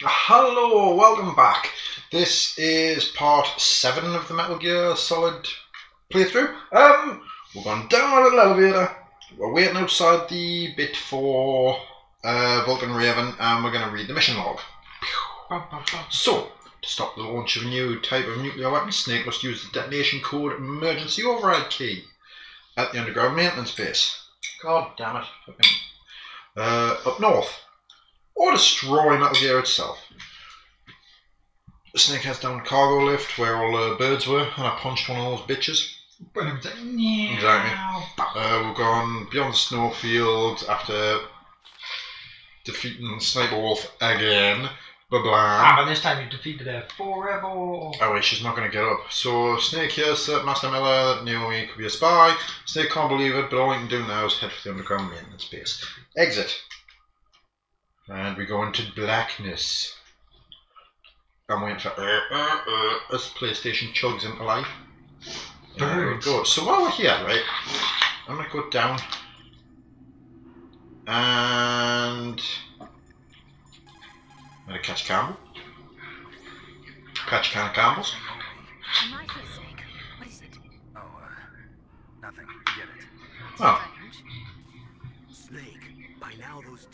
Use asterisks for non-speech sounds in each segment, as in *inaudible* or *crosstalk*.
Hello, welcome back. This is part seven of the Metal Gear Solid playthrough. Um, we're going down a little elevator. We're waiting outside the bit for uh, Vulcan Raven, and we're going to read the mission log. So, to stop the launch of a new type of nuclear weapon, Snake must use the detonation code emergency override key at the underground maintenance base. God damn it. Uh, up north. Or destroy Metal Gear itself. Snake heads down the cargo lift where all the birds were, and I punched one of those bitches. Exactly. Uh, we've gone beyond the snowfield after defeating Sniper Wolf again. Blah blah. Ah, but this time you defeated her forever. Oh wait, she's not going to get up. So Snake hears that Master Miller that Naomi could be a spy. Snake can't believe it, but all he can do now is head for the underground maintenance base. Exit. And we go into blackness. I'm waiting for uh, uh, uh, as PlayStation chugs into life. There we go. So while we're here, right, I'm gonna go down and I'm gonna catch Campbell. Catch a can of Campbell's. Nice snake. What is it? Oh, uh, nothing. Forget it. Oh.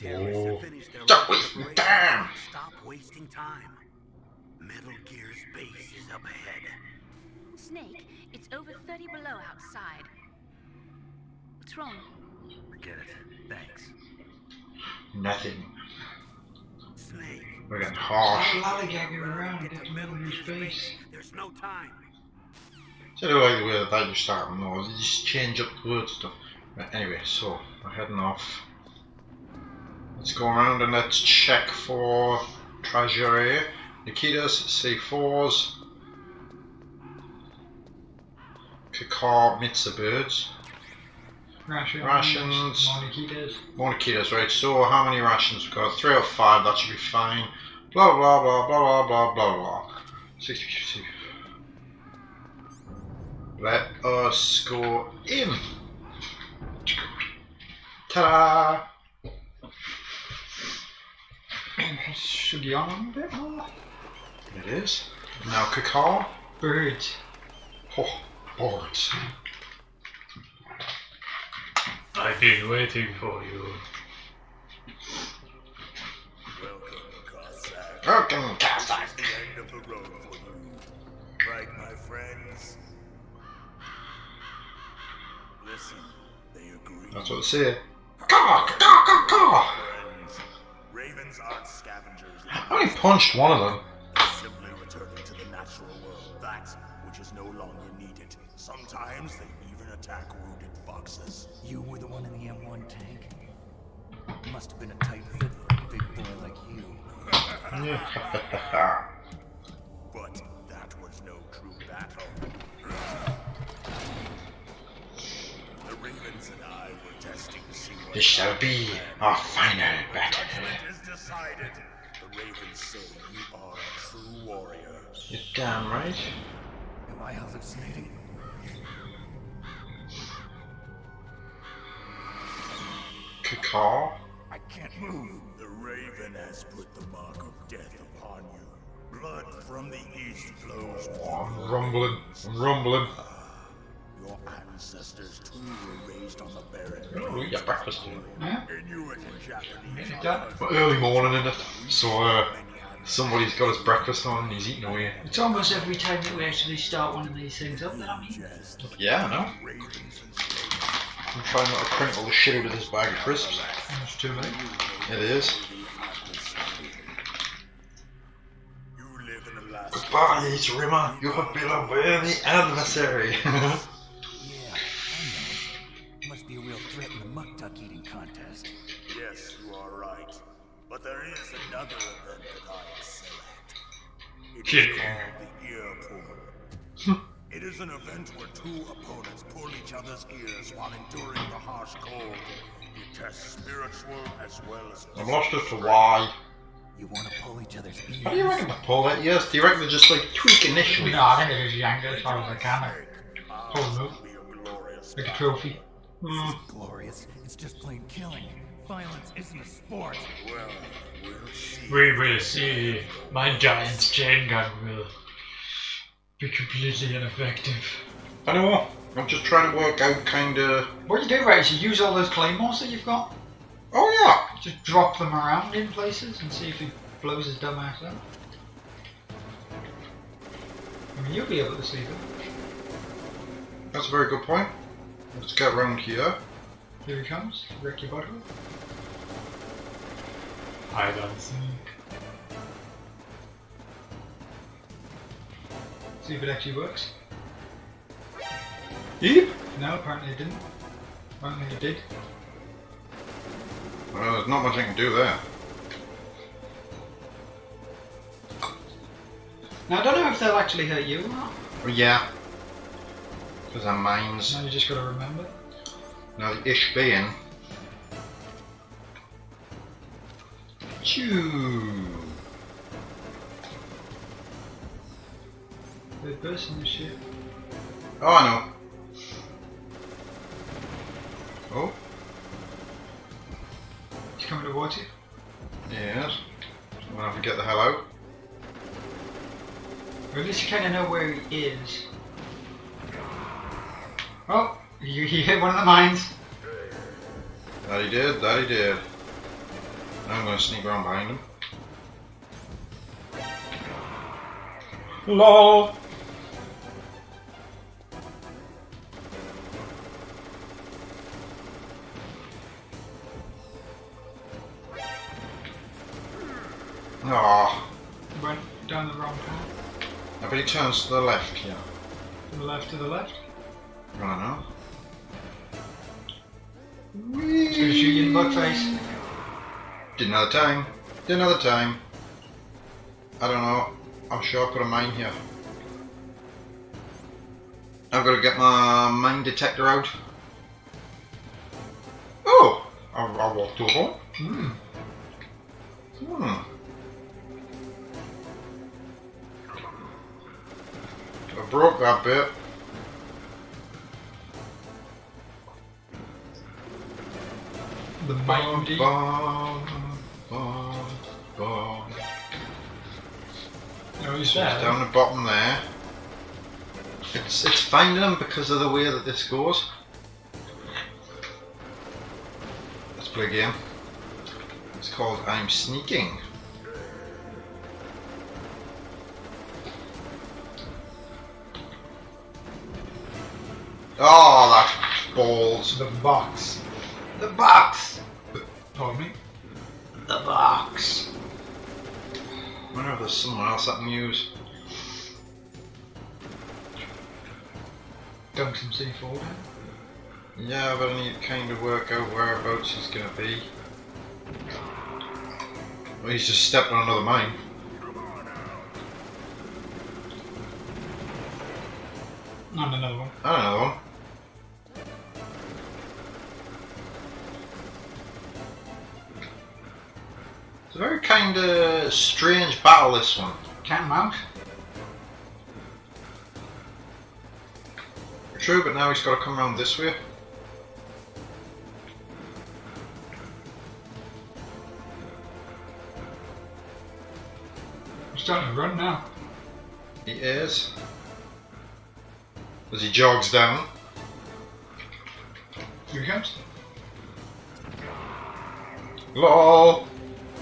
Oh. have finished their Stop wasting time. Stop wasting time. Metal Gear's base is up ahead. Snake, it's over 30 below outside. What's wrong? Forget it. Thanks. Nothing. Snake. We're getting harsh. Lollygagger around and get to Metal Gear's base. There's no time. So I do like the way that that you start them though. Just change up the word stuff. Right, anyway, so we're heading off. Let's go around and let's check for treasure. Nikitas, C4s. Kakar Mitsa birds. Rations. Rations. Monikitas. More Nikitas, right? So how many rations we've got? Three or five, that should be fine. Blah blah blah blah blah blah blah blah. 60, 60. Let us go in. Ta-da! Should you on a bit more? It is. Now Kakar. Birds. Oh, birds. I've been waiting for you. Welcome, Cossack. Welcome, Kazakh. The end of the road for you. Right, my friends? Listen, they agree. That's what they say. Kakar, Kakar, Kakar. Friends, ravens aren't scavengers. *laughs* I only punched one of them. Simply returning to the natural world, that which is no longer needed. Sometimes they even attack wounded foxes. You were the one in the M1 tank? Must have been a tight fit for a big boy like you. *laughs* But that was no true battle. The ravens and I were testing to see what this shall be our final battle. Judgment is decided. The ravens say you are a true warrior. You're damn right. Am I hallucinating? Kakar. I can't move. The raven has put the mark of death upon you. Blood from the east flows Oh, I'm rumbling. I'm rumbling. Your ancestors too were raised on the barren Oh, we got breakfast. Yeah. Inuit and Japanese. Get it done. But early morning in it, so uh, somebody's got his breakfast on and he's eating away. It's almost every time that we actually start one of these things up that I mean. Yeah, I know. Ravens and snakes. I'm trying not to crinkle the shit out of this bag of crisps. That's too late. It is. You live in Alaska. Goodbye, Rimmer. You have been a worthy adversary. *laughs* ears while enduring the harsh cold. You test spiritual as well as I'm lost as to why. You want to pull each other's ears? How do you reckon to pull that? Yes, do you reckon they just like tweak initially? No, I think they just yank it as far as I can. Ours Pull them will be a glorious Like a battle. trophy. Hmm. Glorious. It's just plain killing. Violence isn't a sport. Well, we'll see. We will see. My giant's chain gun will be completely ineffective. I know. I'm just trying to work out kind of. What you do, right, is you use all those claymores that you've got, Oh yeah. just drop them around in places and see if he blows his dumb ass up. I mean, you'll be able to see them. That's a very good point. Let's get round here. Here he comes, wreck your body. Hide and seek. See if it actually works. Yep. No, apparently it didn't. Apparently it did. Well, there's not much I can do there. Now, I don't know if they'll actually hurt you or not. Oh, yeah. Because our minds. Now you just gotta remember. Now the ish being. Choo. Third person this shit. Oh, I know. Oh, He's coming towards you. yes. I'm gonna have to get the hell out. Or at least you kind of know where he is. Oh, you, you hit one of the mines. That he did, that he did. Now I'm gonna sneak around behind him. LOL! Aw, Went down the wrong path. I bet he turns to the left here. To the left, to the left. Don't know. He's gonna shoot you in the butt face. Did another time. Did another time. I don't know. I'm sure I put a mine here. I've got to get my mine detector out. Oh! I, I walked over. Hmm. Hmm. Broke that bit. The deep. Bum, bum, bum. No, he's So there. down the bottom there. It's it's finding them because of the way that this goes. Let's play a game. It's called I'm Sneaking. Balls. The box. The box. Pardon me. The box. I wonder if there's someone else I can use. Dunk some C4 down. Yeah, but I need to kind of work out whereabouts he's gonna be. Well, he's just stepped on another mine. This one. Cat and mouse. True, but now he's got to come around this way. I'm starting to run now. He is. As he jogs down. Here he comes. LOL!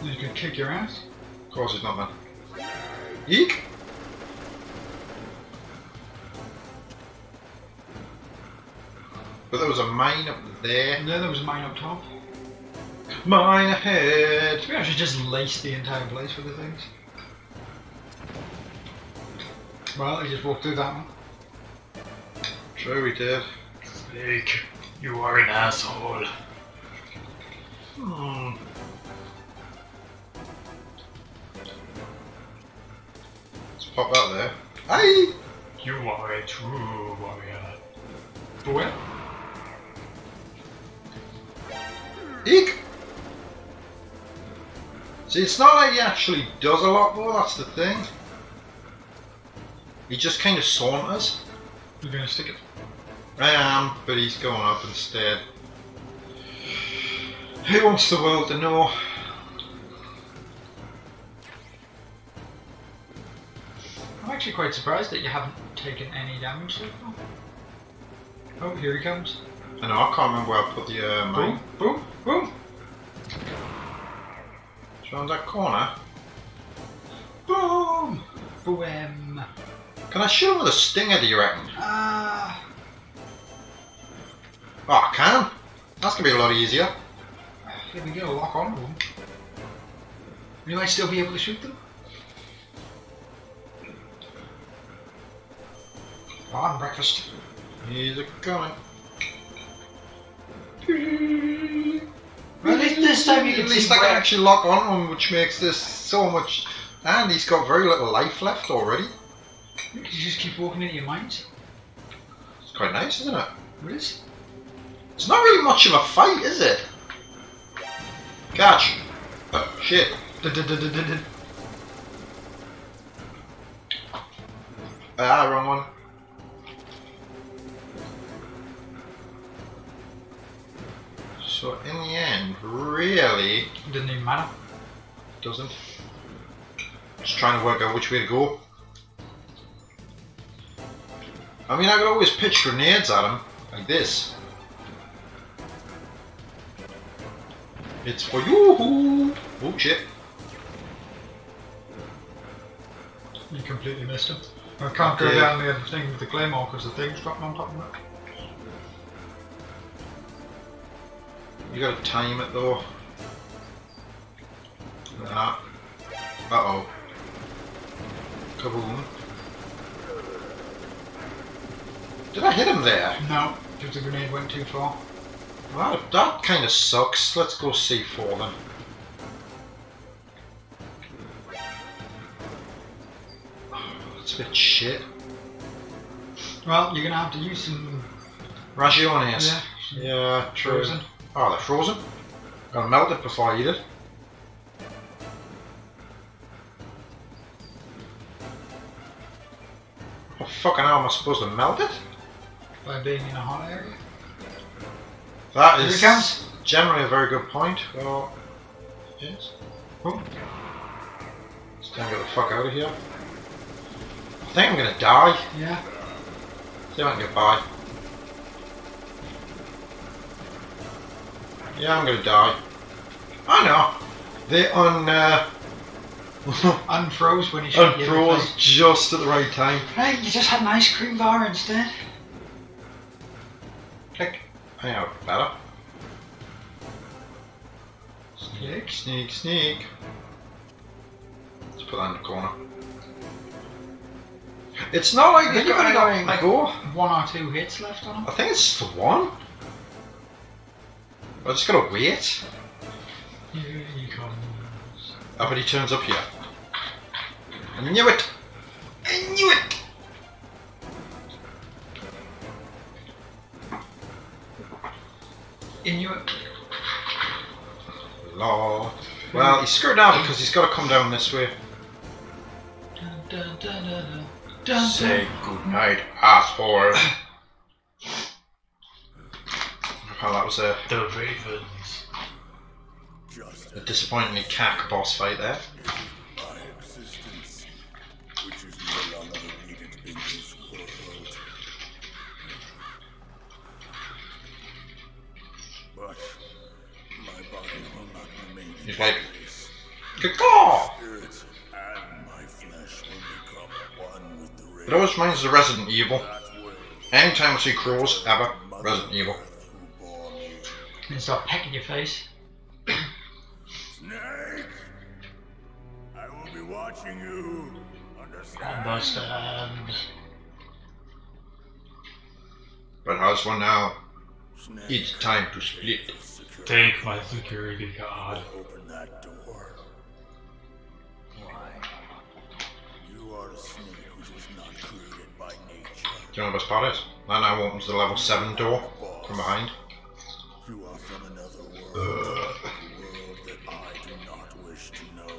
You gonna kick your ass. Of course he's not, man. Eek! But there was a mine up there. No, there was a mine up top. Mine ahead! We actually just laced the entire place with the things. Well, he just walked through that one. True, we did. Snake, you are an asshole. Hmm. Pop that there. Aye! You are a true warrior. Where? Eek! See, it's not like he actually does a lot more, that's the thing. He just kind of saunters. You're gonna stick it. I am, but he's going up instead. Who wants the world to know? I'm actually quite surprised that you haven't taken any damage so far. Oh, here he comes. I know, I can't remember where I put the uh. Boom, boom, boom. It's around that corner. Boom! Boom! Can I shoot him with a stinger, do you reckon? Ah! Oh, I can. That's gonna be a lot easier. here we go, lock on to them. You might still be able to shoot them. Come on, breakfast. He's a coming. Well, at least this time you At least I can actually lock on him, which makes this so much. And he's got very little life left already. You just keep walking into your mines. It's quite nice, isn't it? What is? It's not really much of a fight, is it? Catch. Oh, shit. Ah, wrong one. So in the end, really Doesn't even matter. doesn't. Just trying to work out which way to go. I mean, I could always pitch grenades at him, like this. It's for you! Oh shit. You completely missed him. I can't go down the other thing with the claymore because the thing's dropping on top of it. You gotta time it though. Nah. Uh oh. Kaboom. Did I hit him there? No, because the grenade went too far. Well, that kind of sucks. Let's go C4 then. *sighs* That's a bit shit. Well, you're gonna have to use some. Ragiones. Yeah, Yeah, true. frozen. Oh, they're frozen? Gotta melt it before I eat it. How fucking hell am I supposed to melt it? by being in a hot area. That Here is generally a very good point. Well, yes. Oh, It's time to get the fuck out of here. I think I'm gonna die. yeah. See if I can get by. Yeah, I'm gonna die. I know. They un uh, *laughs* Unfroze when he you. in the unfroze just at the right time. Right, you just had an ice cream bar instead. Click. Hang out, better. Sneak. Sneak, sneak. Let's put that in the corner. It's not like they think you've only got got like go. one or two hits left on him. I think it's the one. I just gotta wait. Here he comes. Oh, but he turns up here. I knew it! I knew it! Inuit. Law. Well, he's screwed now because he's got to come down this way. Dun, dun, dun, dun, dun, dun, Say goodnight, asshole. *coughs* Well, that was uh, a, The Ravens. A disappointingly cack boss fight there. my existence, which is no longer needed in this world. But my body will not remain He's in like, place. Caw! Spirit and my flesh will become one with the It always reminds me of Resident Evil. That way, Anytime I see crows, ever, Resident Evil. And start pecking your face. Snake! I will be watching you. Understand? Understand. But how's one now? Snake, It's time to split. secure- Take my security card. Open that door. Why? You are a snake which was not created by nature. Do you know what the best part is? That now opens the level 7 door from behind. Uh. world that I do not wish to know.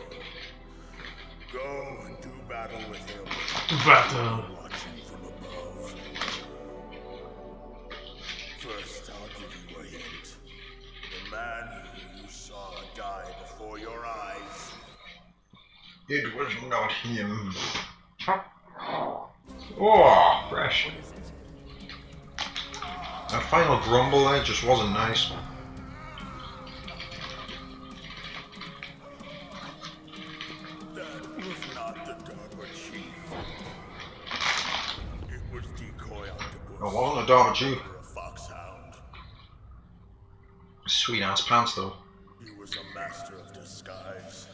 Go and do battle with him. Battle. Watching from above. First, I'll give you a hint. The man who you saw die before your eyes. It was not him. Oh, fresh. That final grumble there just wasn't nice. Foxhound. Sweet ass pants though. He was a master of disguise.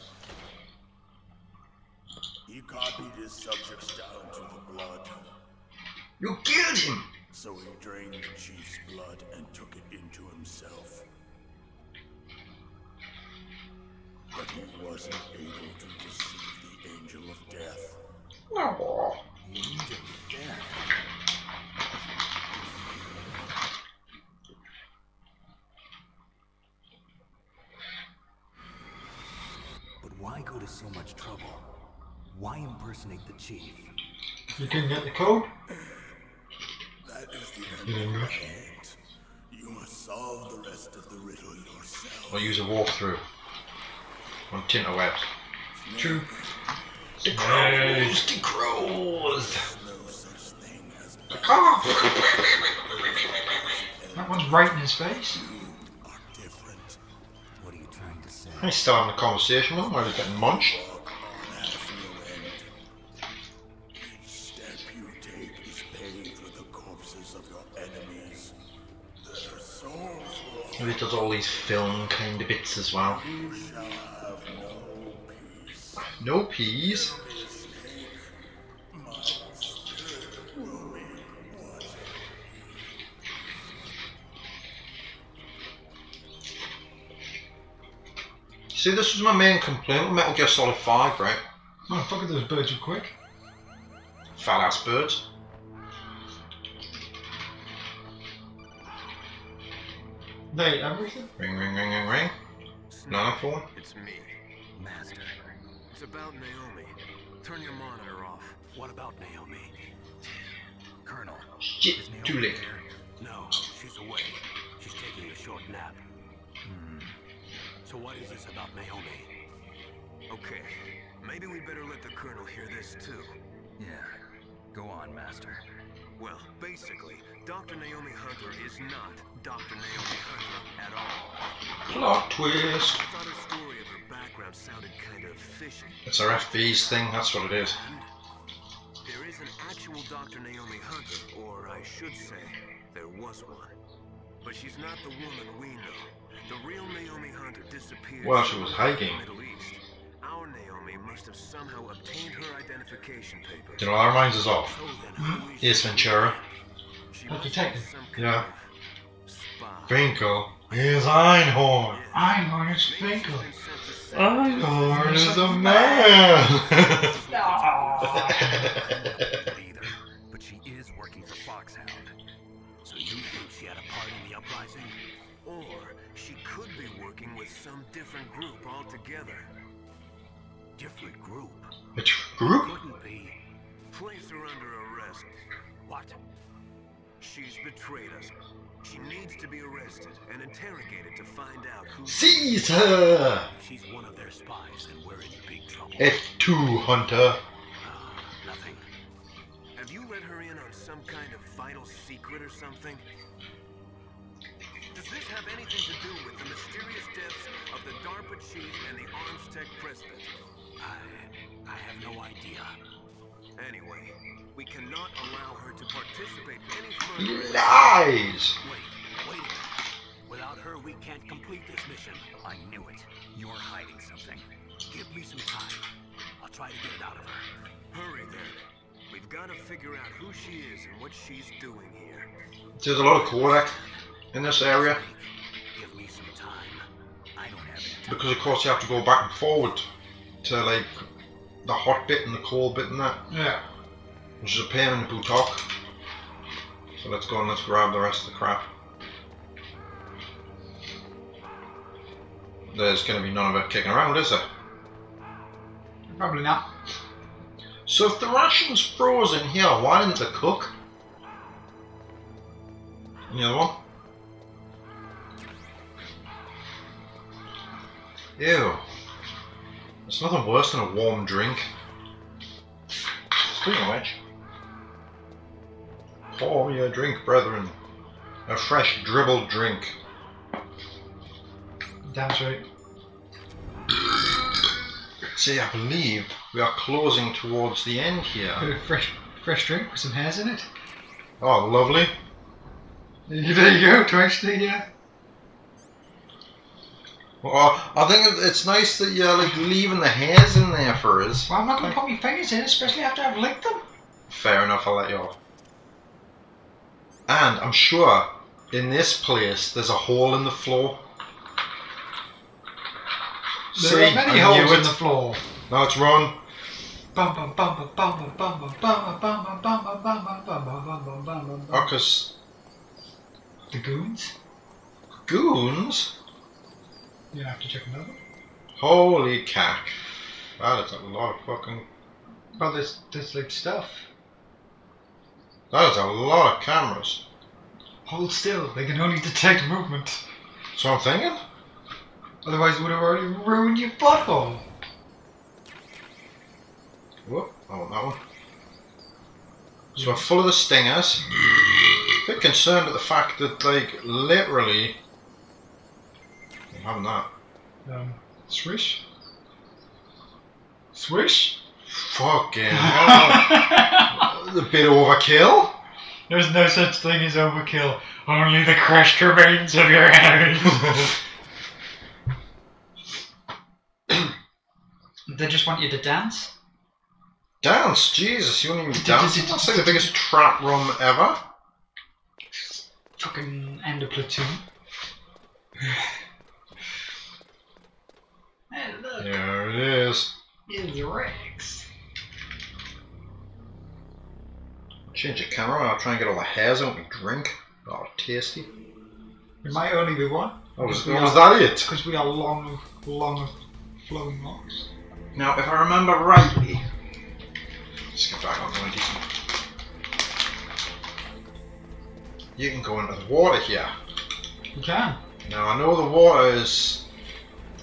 He copied his subjects down to the blood. You killed him! So he drained the chief's blood and took it into himself. But he wasn't able to deceive the Angel of Death. No. The angel of death. But why go to so much trouble? Why impersonate the chief? You can get the code? That is the In end of the English? You must solve the rest of the riddle yourself. I'll use a walkthrough on Tinterwebs. True. The crows! The crows! No such thing as The cock! That one's right in his face. I still having a conversation with him while he's getting munched. He does all these film kind of bits as well. No peas. See, this was my main complaint with Metal Gear Solid 5, right? Oh, fuck, those birds are quick. Fat ass birds. They ate everything? Ring, ring, ring, ring, ring. None of them. It's me. Master. It's about Naomi. Turn your monitor off. What about Naomi? Colonel. Shit, Naomi too late. there? No, she's away. She's taking a short nap. So what is this about Naomi? Okay, maybe we better let the Colonel hear this too. Yeah. Go on, Master. Well, basically, Dr. Naomi Hunter is not Dr. Naomi Hunter at all. Plot twist. I thought her story of her background sounded kind of fishy. It's our FB's thing, that's what it is. There is an actual Dr. Naomi Hunter, or I should say, there was one. But she's not the woman we know. The real Naomi Hunter disappeared. Well, she was hiking. Middle East. Our Naomi must have somehow obtained her identification papers. Do you know hmm? what that reminds us of? So then, who is Ace Ventura. She A detective. Yeah. of Finkel is Einhorn. Einhorn is Maybe she's Finkel. been sent to set- Einhorn is a man. *laughs* *laughs* she had a part in the uprising? Or she could be working with some different group altogether. Different group. Which group? Couldn't be. Place her under arrest. What? She's betrayed us. She needs to be arrested and interrogated to find out who. Seize her! If she's one of their spies, then we're in big trouble. F2 Hunter. We cannot allow her to participate any further. lies! Wait, wait. Without her, we can't complete this mission. I knew it. You're hiding something. Give me some time. I'll try to get it out of her. Hurry then. We've got to figure out who she is and what she's doing here. There's a lot of codec in this area Give me some time. I don't have any time. because, of course, you have to go back and forward to like the hot bit and the cold bit and that, Yeah. Which is a pain in the buttock. So let's go and let's grab the rest of the crap. There's going to be none of it kicking around, is there? Probably not. So if the ration's frozen here, why didn't they cook? Any other one? Ew. It's nothing worse than a warm drink. Speaking of which, pour me a drink, brethren. A fresh dribbled drink. Damn straight. See, I believe we are closing towards the end here. Of *laughs* fresh, fresh drink with some hairs in it. Oh, lovely. *laughs* There you go, twice the yeah. Well, uh, I think it's nice that you're like leaving the hairs in there for us. Well, I'm not going to put my fingers in, especially after I've licked them. Fair enough, I'll let you off. And I'm sure in this place there's a hole in the floor. There See, are many holes in the floor. Now it's wrong. Because the goons. Goons. You have to check another. Holy cack! That's a lot of fucking. Well, there's there's like stuff. That is a lot of cameras. Hold still, they can only detect movement. So I'm thinking. Otherwise, it would have already ruined your butthole. Whoop, I want that one. So we're full of the stingers. A bit concerned at the fact that, like, literally. I'm having that. Um, swish? Swish? Fucking *laughs* hell. a bit overkill. There's no such thing as overkill. Only the crushed remains of your enemies. *coughs* they just want you to dance. Dance, Jesus, you wouldn't even dance. That's like the biggest trap room ever. Fucking end of platoon. *sighs* hey, look, There it is. It's Rex. Change the camera, I'll try and get all the hairs out and drink. Oh, tasty. It might only be one. Oh, was, Because was are- that it? Because we are long, long, flowing locks. Now, if I remember rightly, just get back on decent. You can go into the water here. You can. Now, I know the water is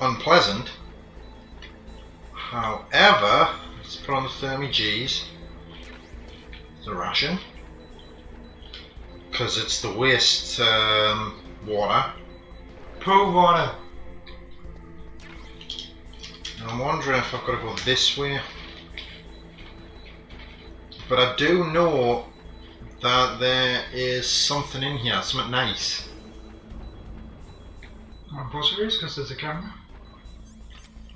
unpleasant. However, let's put on the thermy G's. The ration. Because it's the waste um, water. Pool water. And I'm wondering if I've got to go this way. But I do know that there is something in here, something nice. There is, because there's a camera.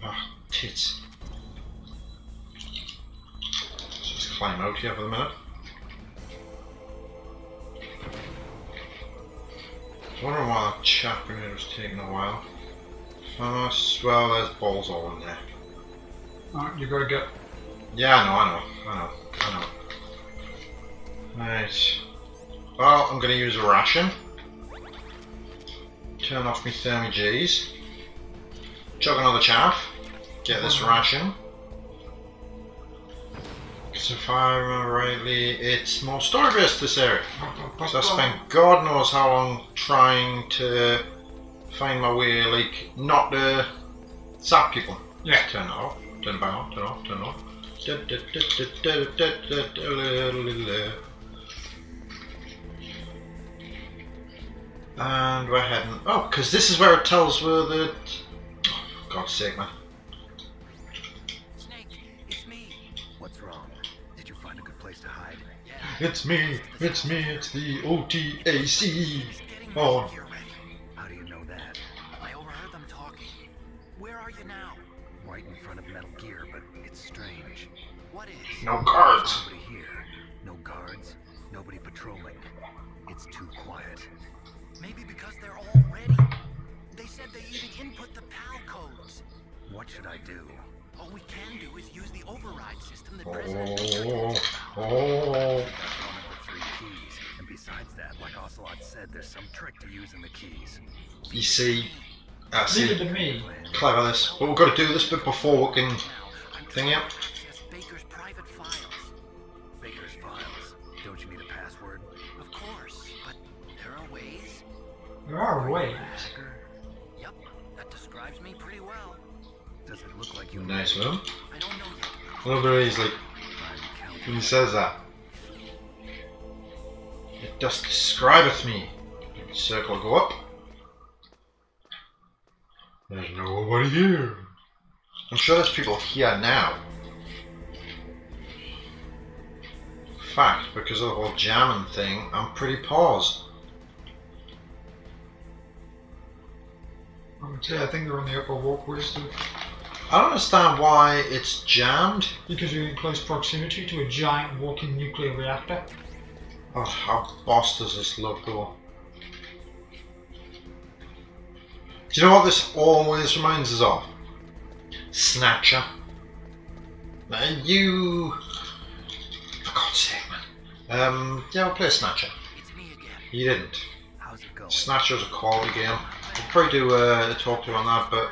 Ah, tits. Let's just climb out here for the minute. I wonder why that chap grenade was taking a while. Oh, First, well, there's balls all in there. Alright, you gotta get. Yeah, I know, I know, I know, I know. Right. Well, I'm gonna use a ration. Turn off my thermy G's. Chug another chaff. Get this ration. If I remember rightly, it's more story based this area. So I spent God knows how long trying to find my way, like, not to zap people. Yeah. Turn it off. Turn it back on. Turn it off. Turn it off. And we're heading. Oh, because this is where it tells where the. Oh, for God's sake, man. It's me. It's me. It's the OTAC. Getting Oh. here ready. How do you know that? I overheard them talking. Where are you now? Right in front of Metal Gear, but it's strange. What is? No guards. Nobody here. No guards. Nobody patrolling. It's too quiet. Maybe because they're all ready. They said they even input the PAL codes. What should I do? All we can do is use the override system that oh, President Oh. Baker Oh. Got said, there's some trick to using the keys. You see. I Leave it to me. Clever this. But we've got to do this bit before we can. Thing trying up. to access Baker's private files. Baker's files. Don't you need a password? Of course, but there are ways. There are ways. Yep, that describes me pretty well. Does it look like you Nice room. I don't know yet. A little bit he's like, I'm counting. when he says that. It does describeth me. Circle go up. There's nobody here. I'm sure there's people here now. Fact, because of the whole jamming thing, I'm pretty paused. I would say I think they're on the upper walkways too, I don't understand why it's jammed. because you're in close proximity to a giant walking nuclear reactor. Oh, how boss does this look though? Do you know what this always reminds us of? Snatcher. And you. For God's sake, man. Um, yeah, I'll play Snatcher. It's me again. You didn't. How's it going? Snatcher's a quality game. We'll probably do uh, a talk to you on that, but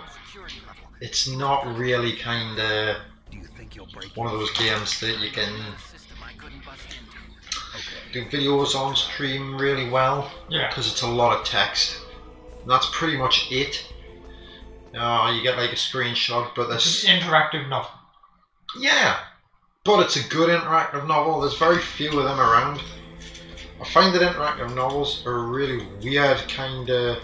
it's not really kind of Do you think you'll break one of those games that you can System I couldn't bust into. do videos on stream really well. Yeah. because it's a lot of text. And that's pretty much it. Uh, you get like a screenshot, but an interactive novel. yeah, but it's a good interactive novel. There's very few of them around. I find that interactive novels are a really weird kind of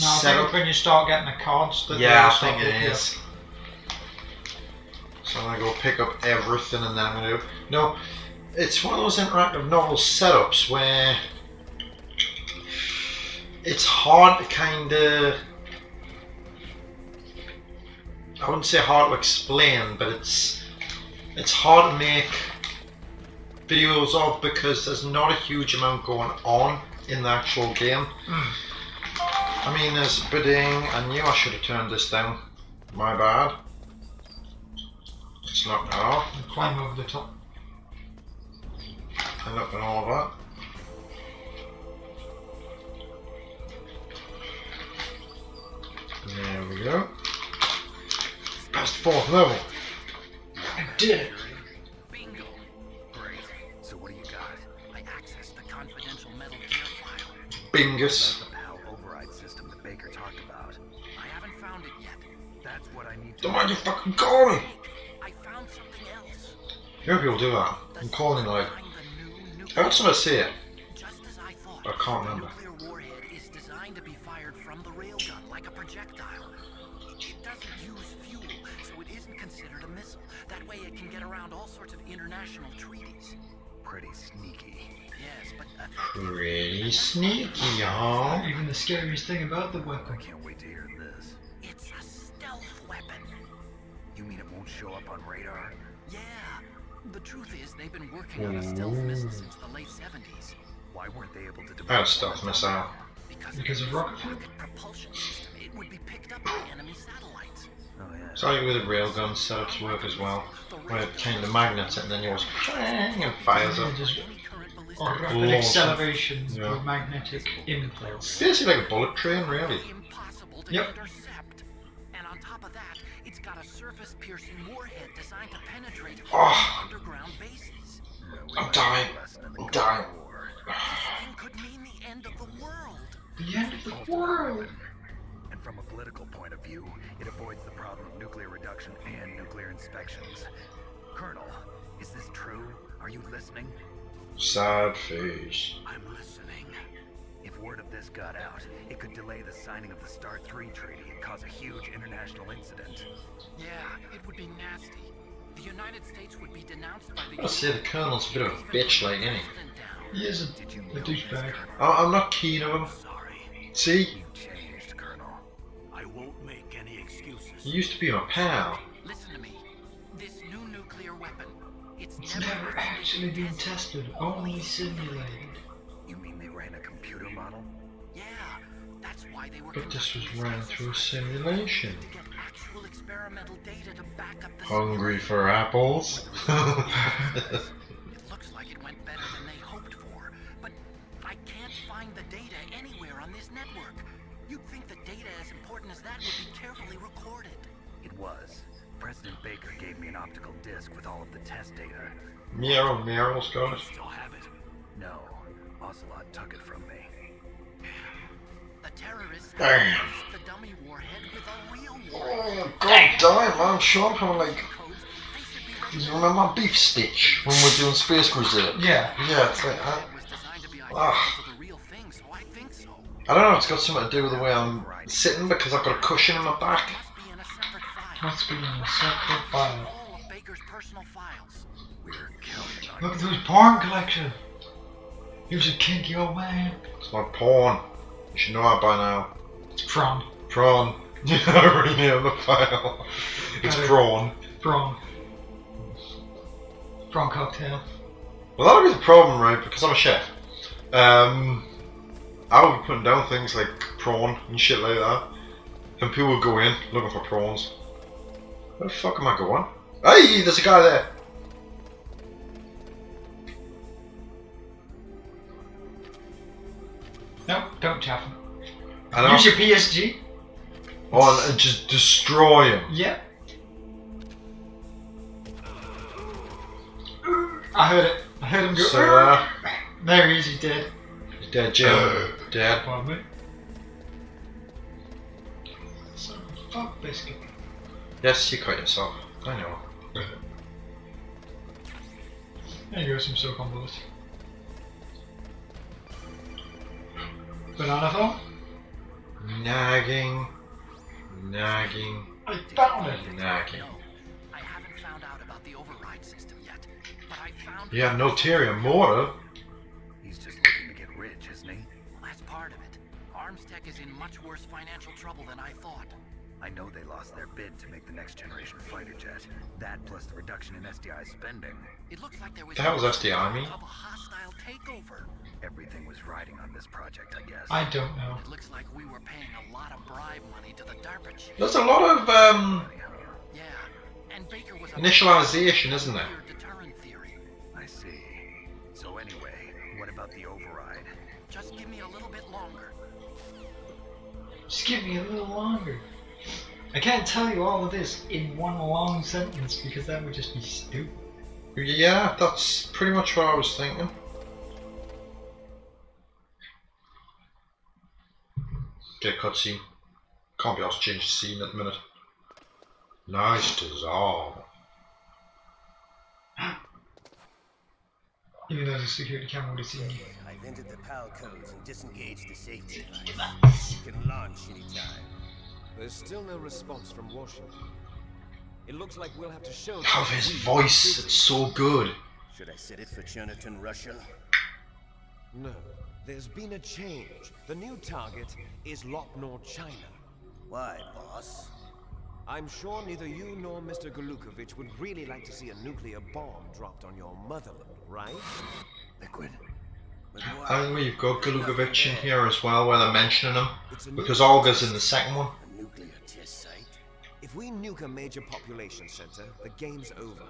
No, I think when you start getting the cards, that Yeah, I think it looking. So I'm gonna go pick up everything and then I'm gonna do. No, it's one of those interactive novel setups where it's hard to kind of. I wouldn't say hard to explain, but it's it's hard to make videos of because there's not a huge amount going on in the actual game. Hmm. I mean, there's bidding. I knew I should have turned this down. My bad. It's not now. Climb over the top. I'm not in all of that. There we go. Past the fourth level. I did it. Bingo. Great. So what do you got? I accessed the confidential Metal Gear file. Bingus. That's the PAL override system that Baker talked about. I haven't found it yet. That's what I need to Don't mind you fucking call me. I found something else. You know people do that. I'm calling you like. Find the new I nuclear to say it. Just as I thought. I can't remember. nuclear warhead is designed to be fired from the railgun like a projectile. It doesn't use fuel, so it isn't considered a missile. That way it can get around all sorts of international treaties. pretty sneaky. Yes, but uh, Pretty sneaky, huh? Even the scariest thing about the weapon. I can't wait to hear this. it's a stealth weapon. You mean it won't show up on radar? Yeah. The truth is, they've been working on a stealth missile since the late 70s. Why weren't they able to develop I'd stealth missile. Because, Because of rocket rocket propulsion system, it would be picked up by *sighs* enemy satellites. Oh yeah. It's like with the railgun setups work as well. Where it kind the magnets it and then yours bang and fires up. Just Any current ballistic oh, or rapid Launch. acceleration Yeah. with magnetic impulse. Basically like a bullet train, really. impossible to Yep. intercept. And on top of that, it's got a surface-piercing warhead designed to penetrate Oh. I'm dying. a lesson in the I'm dying. War. Could mean the end of the world. The end of the world. And from a political point of view, it avoids the problem of nuclear reduction and nuclear inspections. Colonel, is this true? Are you listening? Sad face. I'm listening. If word of this got out, it could delay the signing of the START 3 treaty and cause a huge international incident. Yeah, it would be nasty. The United States would be denounced by the I'd say the Colonel's a bit of a bitch, like, isn't he? President down. He is a, a douchebag. I- I'm not keen on him. Sorry. See? You changed, Colonel. I won't make any excuses. He used to be my pal. Listen to me. This new nuclear weapon. It's, It's never actually been tested, only simulated. You mean they ran a computer model? Yeah, that's why they were. But this was conducting ran through a first, simulation. Hungry for apples? It looks like it went better than they hoped for, but I can't find the data anywhere on this network. You'd think the data as important as that would be carefully recorded. It was. President Baker gave me an optical disc with all of the test data. Meow, Meryl's got it. Still have it. No, Ocelot took it from me. The terrorists *sighs* Damn. the dummy warhead with a real warhead. Oh, god damn, man, Sean, how like. Codes, they should be Do you remember my beef stitch when we're doing Space Crusade? Yeah. Yeah, it's like that. It was designed to be Ah. identical to the real thing, so I think so. I don't know, it's got something to do with the way I'm sitting because I've got a cushion in my back. Must be in a separate file. Must be in a separate file. All of Baker's personal files. We're counting on Look at those porn collection. He was a kinky old man. It's not porn. You should know that by now. It's prawn. Prawn. *laughs* You know, rename the file. It's Got it. prawn. Prawn. Prawn cocktail. Well, that'll be the problem, right? Because I'm a chef. Um, I'll be putting down things like prawn and shit like that. And people will go in looking for prawns. Where the fuck am I going? Hey, there's a guy there. Nope, don't chaff him. Know. Use your PSG. Oh, and just destroy him. Yep. I heard it. I heard him go. So, uh, there he is. He's dead. he's dead, Jim. dead. Pardon me. So, fuck biscuit. Yes, you cut yourself. I know. There you go, some silicone bullets. Banana phone? Nagging. Nagging. I found it. Nagging. I haven't found out about the override system yet, but I found. You have no Tyria mortar. He's just looking to get rich, isn't he? Well, that's part of it. Armstech is in much worse financial trouble than I thought. I know they lost their bid to make the next generation fighter jet. That plus the reduction in SDI spending. It looks like there was The hell was SDI mean? of a hostile takeover. Everything was riding on this project, I guess. I don't know. It looks like we were paying a lot of bribe money to the DARPA chief. There's a lot of um, Yeah, and Baker was initialization, isn't there? deterrent theory. I see. So anyway, what about the override? Just give me a little bit longer. Just give me a little longer. I can't tell you all of this in one long sentence because that would just be stupid. Yeah, that's pretty much what I was thinking. Get a cutscene. Can't be asked to change the scene at the minute. Nice dissolve. Even though the security camera would have seen you. I've entered the PAL codes and disengaged the safety device. You can launch anytime. There's still no response from Washington. It looks like we'll have to show. Love his voice, it's so good. Should I set it for Jonathan, Russia? No, there's been a change. The new target is Lop Nor, China. Why, boss? I'm sure neither you nor Mr. Gurlukovich would really like to see a nuclear bomb dropped on your motherland, right? Liquid. But why? And we've got Gurlukovich in here as well, where they're mentioning him. Because nuclear Olga's in the second one. A nuclear test site? If we nuke a major population center, the game's over.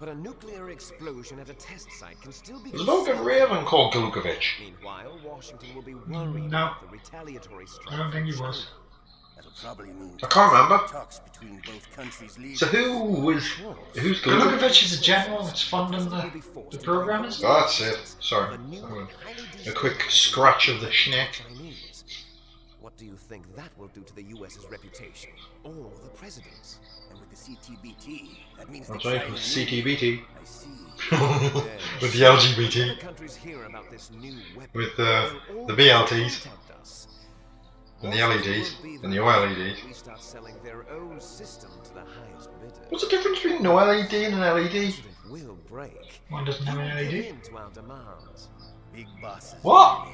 But a nuclear explosion at a test site can still be. There's Logan Raven called Gurlukovich. Meanwhile, Washington will be worried No. about the retaliatory strike. I don't think he was. That'll probably mean I can't remember. talks between both countries. So who was who's Gurlukovich? Gurlukovich is a general that's funding the, the programmers. Oh, that's it. Sorry. A quick scratch of the schneck. What do you think that will do to the US's reputation? Or the president's? And with the CTBT, that means That's the right, with. CTBT. I see. *laughs* with the LGBT. countries hear about this new weapon. With uh, the BLTs. And the LEDs. And the OLEDs. We start selling their own system to the highest bidder. What's the difference between no LED and an LED? Will break. One doesn't have an He will give LED. to our demands. Big bosses. What?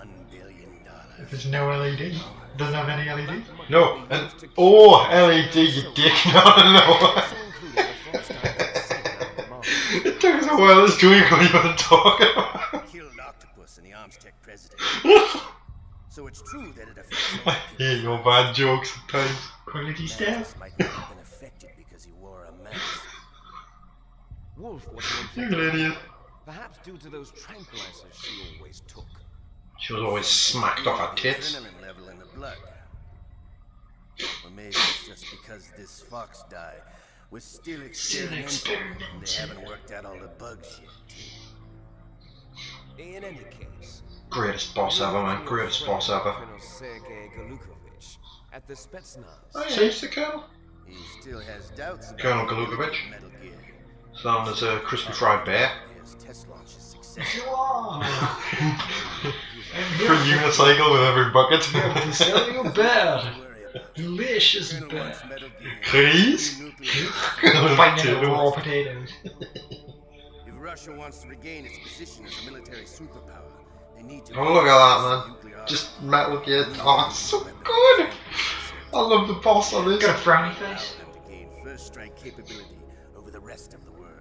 And one billion dollars. If there's no LED, doesn't have any LED. No, an oh LED, you dick. *laughs* No, no, no. Also including the Frost vaccine our demands. It took us a while to doing what you were talking about. Killed Octopus and the Armstech president. *laughs* So it's true that it affects I hear your bad jokes sometimes. Quality stuff. Might not have been affected because he wore a mask. Wolf was *laughs* You're an idiot. Perhaps due to those tranquilizers she always took. She was always smacked off her tits. Adrenaline level in the blood. Or maybe it's just because this fox died. We're still experimenting. They haven't worked out all the bugs yet. In any case, Greatest boss ever, man. Greatest boss ever. Colonel Sergei Gurlukovich at the Spetsnaz. Oh, yeah, he's the colonel. He still has doubts Colonel Gurlukovich. Known as a crispy fried bear. His test launch is If successful. you are, For here unicycle with every bucket. to sell you Don't bear. worry. Delicious Colonel bear. wants Metal Gear. Chris? Nuclear- Finding raw potatoes. If Russia wants to regain its position as a military superpower, they need to. Oh, look at that, man. Nuclear Just Metal Gear. Oh, it's so good. I love the boss on this. Got a frowny face. Allow gain first strike capability over the rest of the world.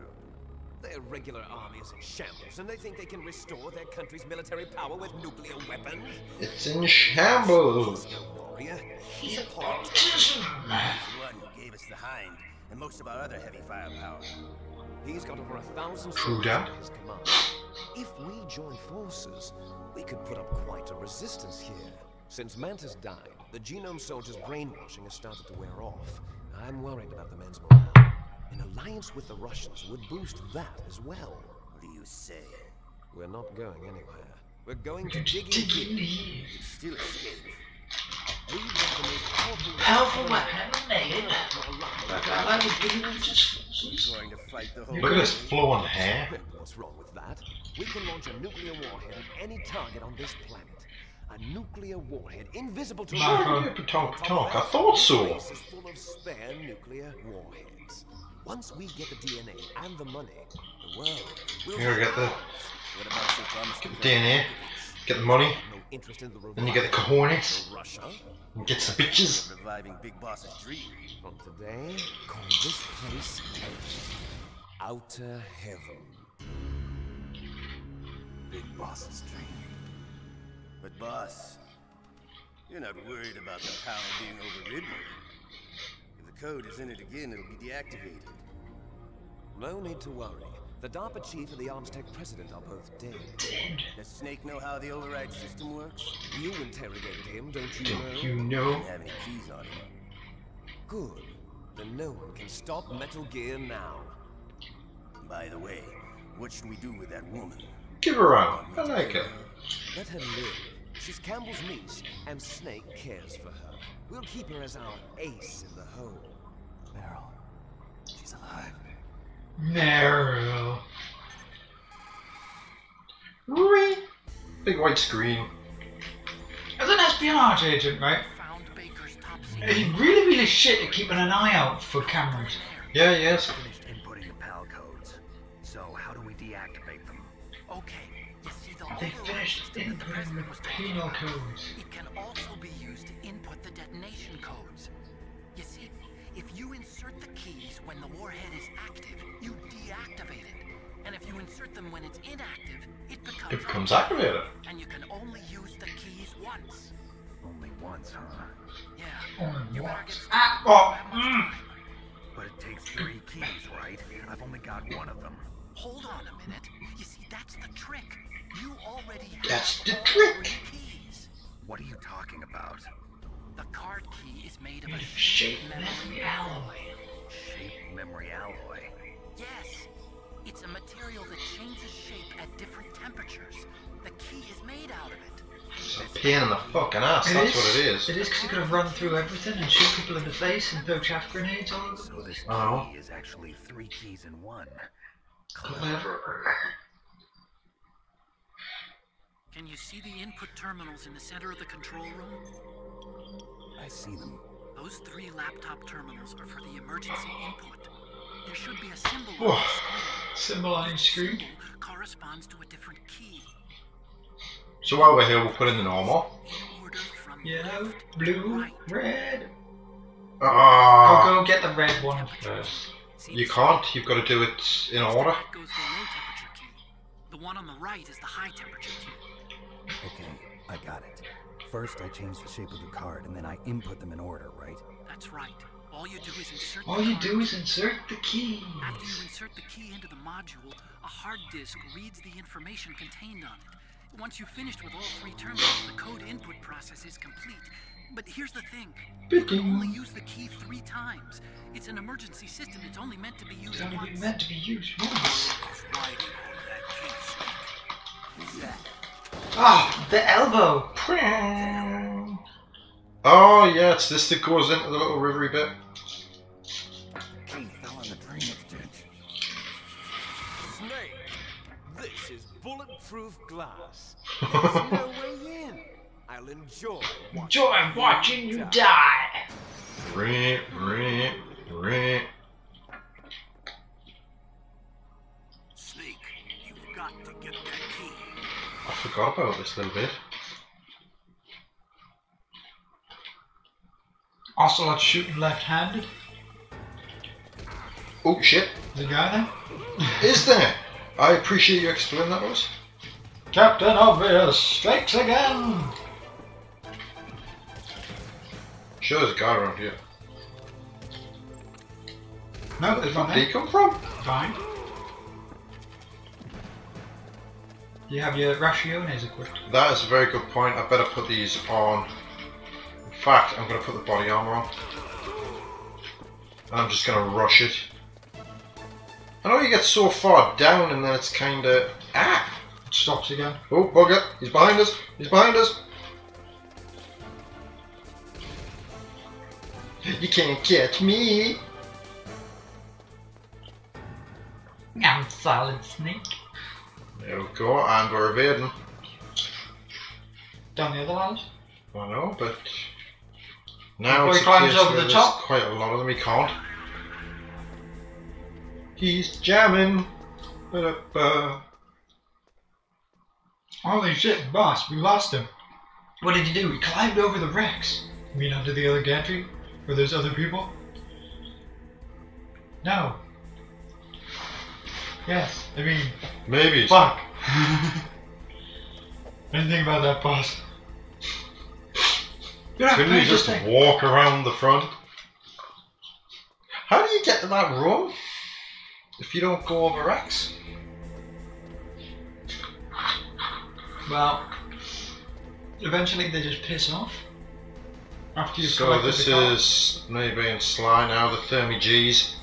Their regular army is in shambles, and they think they can restore their country's military power with nuclear weapons? It's in shambles. He's a. The one who gave us the Hind and most of our other heavy firepower. He's got over a thousand soldiers at his command. If we join forces, we could put up quite a resistance here. Since Mantis died, the genome soldiers' brainwashing has started to wear off. I'm worried about the men's morale. An alliance with the Russians would boost that as well. What do you say? We're not going anywhere. We're going to dig in here. here. You can still escape. We've got the most powerful, Powerful weapon weapon ever made. I would give you just He's going to fight the whole Look at this flowing hair. What's wrong with that? We can launch a nuclear warhead at any target on this planet. A nuclear warhead invisible to Marco. Yeah, talk, talk. I thought so. Place is full of spare nuclear warheads. Once we get the DNA and the money, the world Here, get the promise to DNA. Get the money. The Then you get the cojones. And get some bitches. Reviving Big Boss's dream. From today, call this place Outer Heaven. Big Boss's dream. But boss, you're not worried about the power being overridden. If the code is in it again, it'll be deactivated. No need to worry. The DARPA chief and the Armstech president are both dead. dead. Does Snake know how the override system works? You interrogated him, don't you Don't know? you know? Didn't have any keys on him. Good. Then no one can stop Metal Gear now. By the way, what should we do with that woman? Give her out. I like her. Let her live. She's Campbell's niece, and Snake cares for her. We'll keep her as our ace in the hole. Meryl. She's alive. Meryl. Whee! Big white screen. As an espionage agent, right? Found Baker's top It's secret. really, really shit at keeping an eye out for cameras. Yeah, yes. Finished inputting PAL codes. So how do we deactivate them? Okay, you see the They finished the inputting president the was talking penal codes. It can also be used to input the detonation codes. You see, if you insert the keys when the warhead is active, if insert them when it's inactive, it becomes, It becomes activated. And you can only use the keys once. Only once, huh? Yeah. Only You better once. get Ah, started oh, that mm. But it takes three keys, right? I've only got one of them. Hold on a minute. You see, that's the trick. You already have That's the trick. three keys. What are you talking about? The card key is made of a shape memory memory alloy. Shape memory alloy. Yes. It's a material that changes shape at different temperatures. The key is made out of it. It's a pain in the fucking ass. It That's is. what it is. It is because you could have run through everything and shoot people in the face and throw chaff grenades all over the So place. this oh. key Oh. is actually three keys in one. Clever. Can you see the input terminals in the center of the control room? I see them. Those three laptop terminals are for the emergency input. There should be a symbol on Whoa. the screen. Symbol on Each screen. corresponds to a different key. So while we're here, we'll put in the normal. In order Yellow, blue, right. red. Ah, I'll go get the red one first. You can't. You've got to do it in order. the low temperature key. The one on the right is the high temperature key. Okay, I got it. First, I change the shape of the card, and then I input them in order, right? That's right. All you do is insert All the you do is insert the keys. After you insert the key into the module, a hard disk reads the information contained on it. Once you've finished with all three terminals, the code input process is complete. But here's the thing. You can only use the key three times. It's an emergency system. It's only meant to be used It's only once. meant to be used once. Who's writing all that key, Snake? Ah, the elbow. Oh yeah, it's this that goes into the little rivery bit. Key fell in the drainage ditch. Snake, this is bulletproof glass. *laughs* There's no way in. I'll enjoy watching Enjoy watching you die. Ring, ring, ring. Snake, you've got to get that key. I forgot about this little bit. Ocelot shooting left-handed. Oh shit, a guy there. is *laughs* there? I appreciate you explaining that to. Captain Obvious strikes again. Sure, there's a guy around here. No, there's one Where did he come from? Fine. You have your rationes equipped. That is a very good point. I better put these on. In fact, I'm going to put the body armor on. And I'm just going to rush it. I know you get so far down and then it's kind of... Ah! It stops again. Oh, bugger. He's behind us. He's behind us. You can't catch me. I'm Solid Snake. There we go, and we're evading. Down the other ladders. I know, but now Before it's he climbs over the top? quite a lot of them. He can't. He's jamming. Ba-da-ba. Oh, Holy shit, boss, we lost him. What did he do? He climbed over the wrecks. You mean onto the other gantry? Where there's other people? No. Yes, I mean, Maybe. fuck. *laughs* Anything about that, boss? You're not Couldn't you just attention. walk around the front? How do you get to that room if you don't go over X? Well, eventually they just piss off. After you've So collected this the car. is maybe in Sly now, the Thermi G's.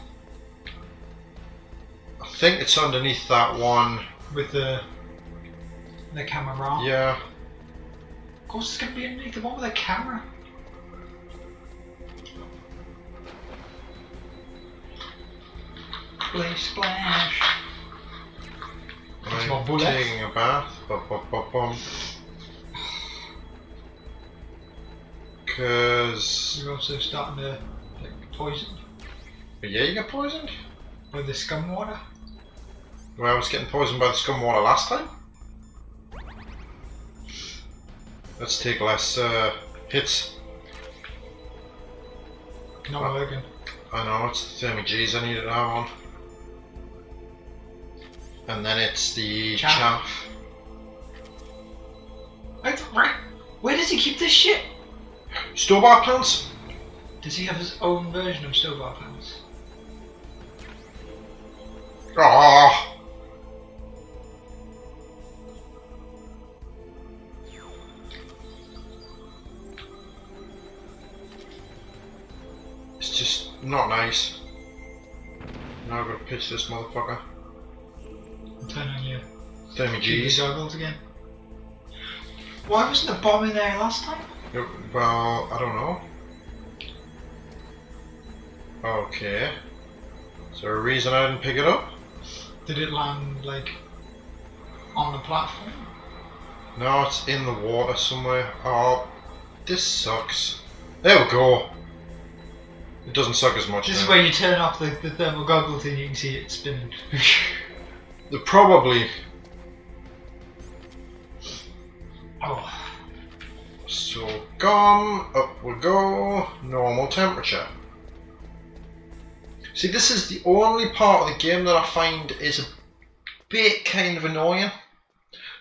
I think it's underneath that one. with the the camera. Yeah. Of course, it's gonna be underneath the one with the camera. Splish splash. That's my bullet. taking a bath. Bum, bum, bum, bum. Cause You're also starting to like poison yeah, you get poisoned. with the scum water. Well, I was getting poisoned by the scum water last time. Let's take less uh, hits. Not What? working. I know it's the G's I need it now on. And then it's the Chaff. chaff. Right. Where does he keep this shit? Store-bought plants? Does he have his own version of Stobar pants? Oh, It's just not nice. Now I've got to pitch this motherfucker. Turn on your Thermi G's goggles again. Why wasn't the bomb in there last time? Well, I don't know. Okay. Is there a reason I didn't pick it up? Did it land like on the platform? No, it's in the water somewhere. Oh, this sucks. There we go. It doesn't suck as much This is where you turn off the, the thermal goggles and you can see it spinning. The- Probably. *laughs* oh, So, gum, up we go, normal temperature. See, this is the only part of the game that I find is a bit kind of annoying.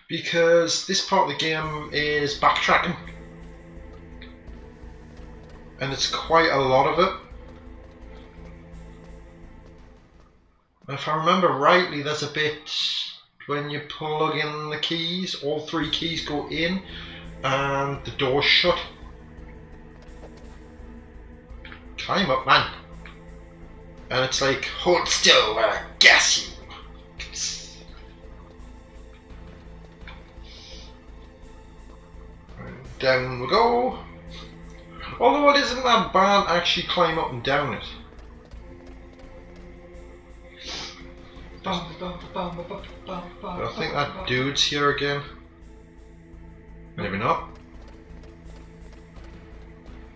Because this part of the game is backtracking. And it's quite a lot of it. If I remember rightly, there's a bit when you plug in the keys, all three keys go in and the door's shut. Climb up, man. And it's like, hold still while I gas you. Down we go. Although it isn't that bad, actually climb up and down it. But I think that dude's here again. Maybe not.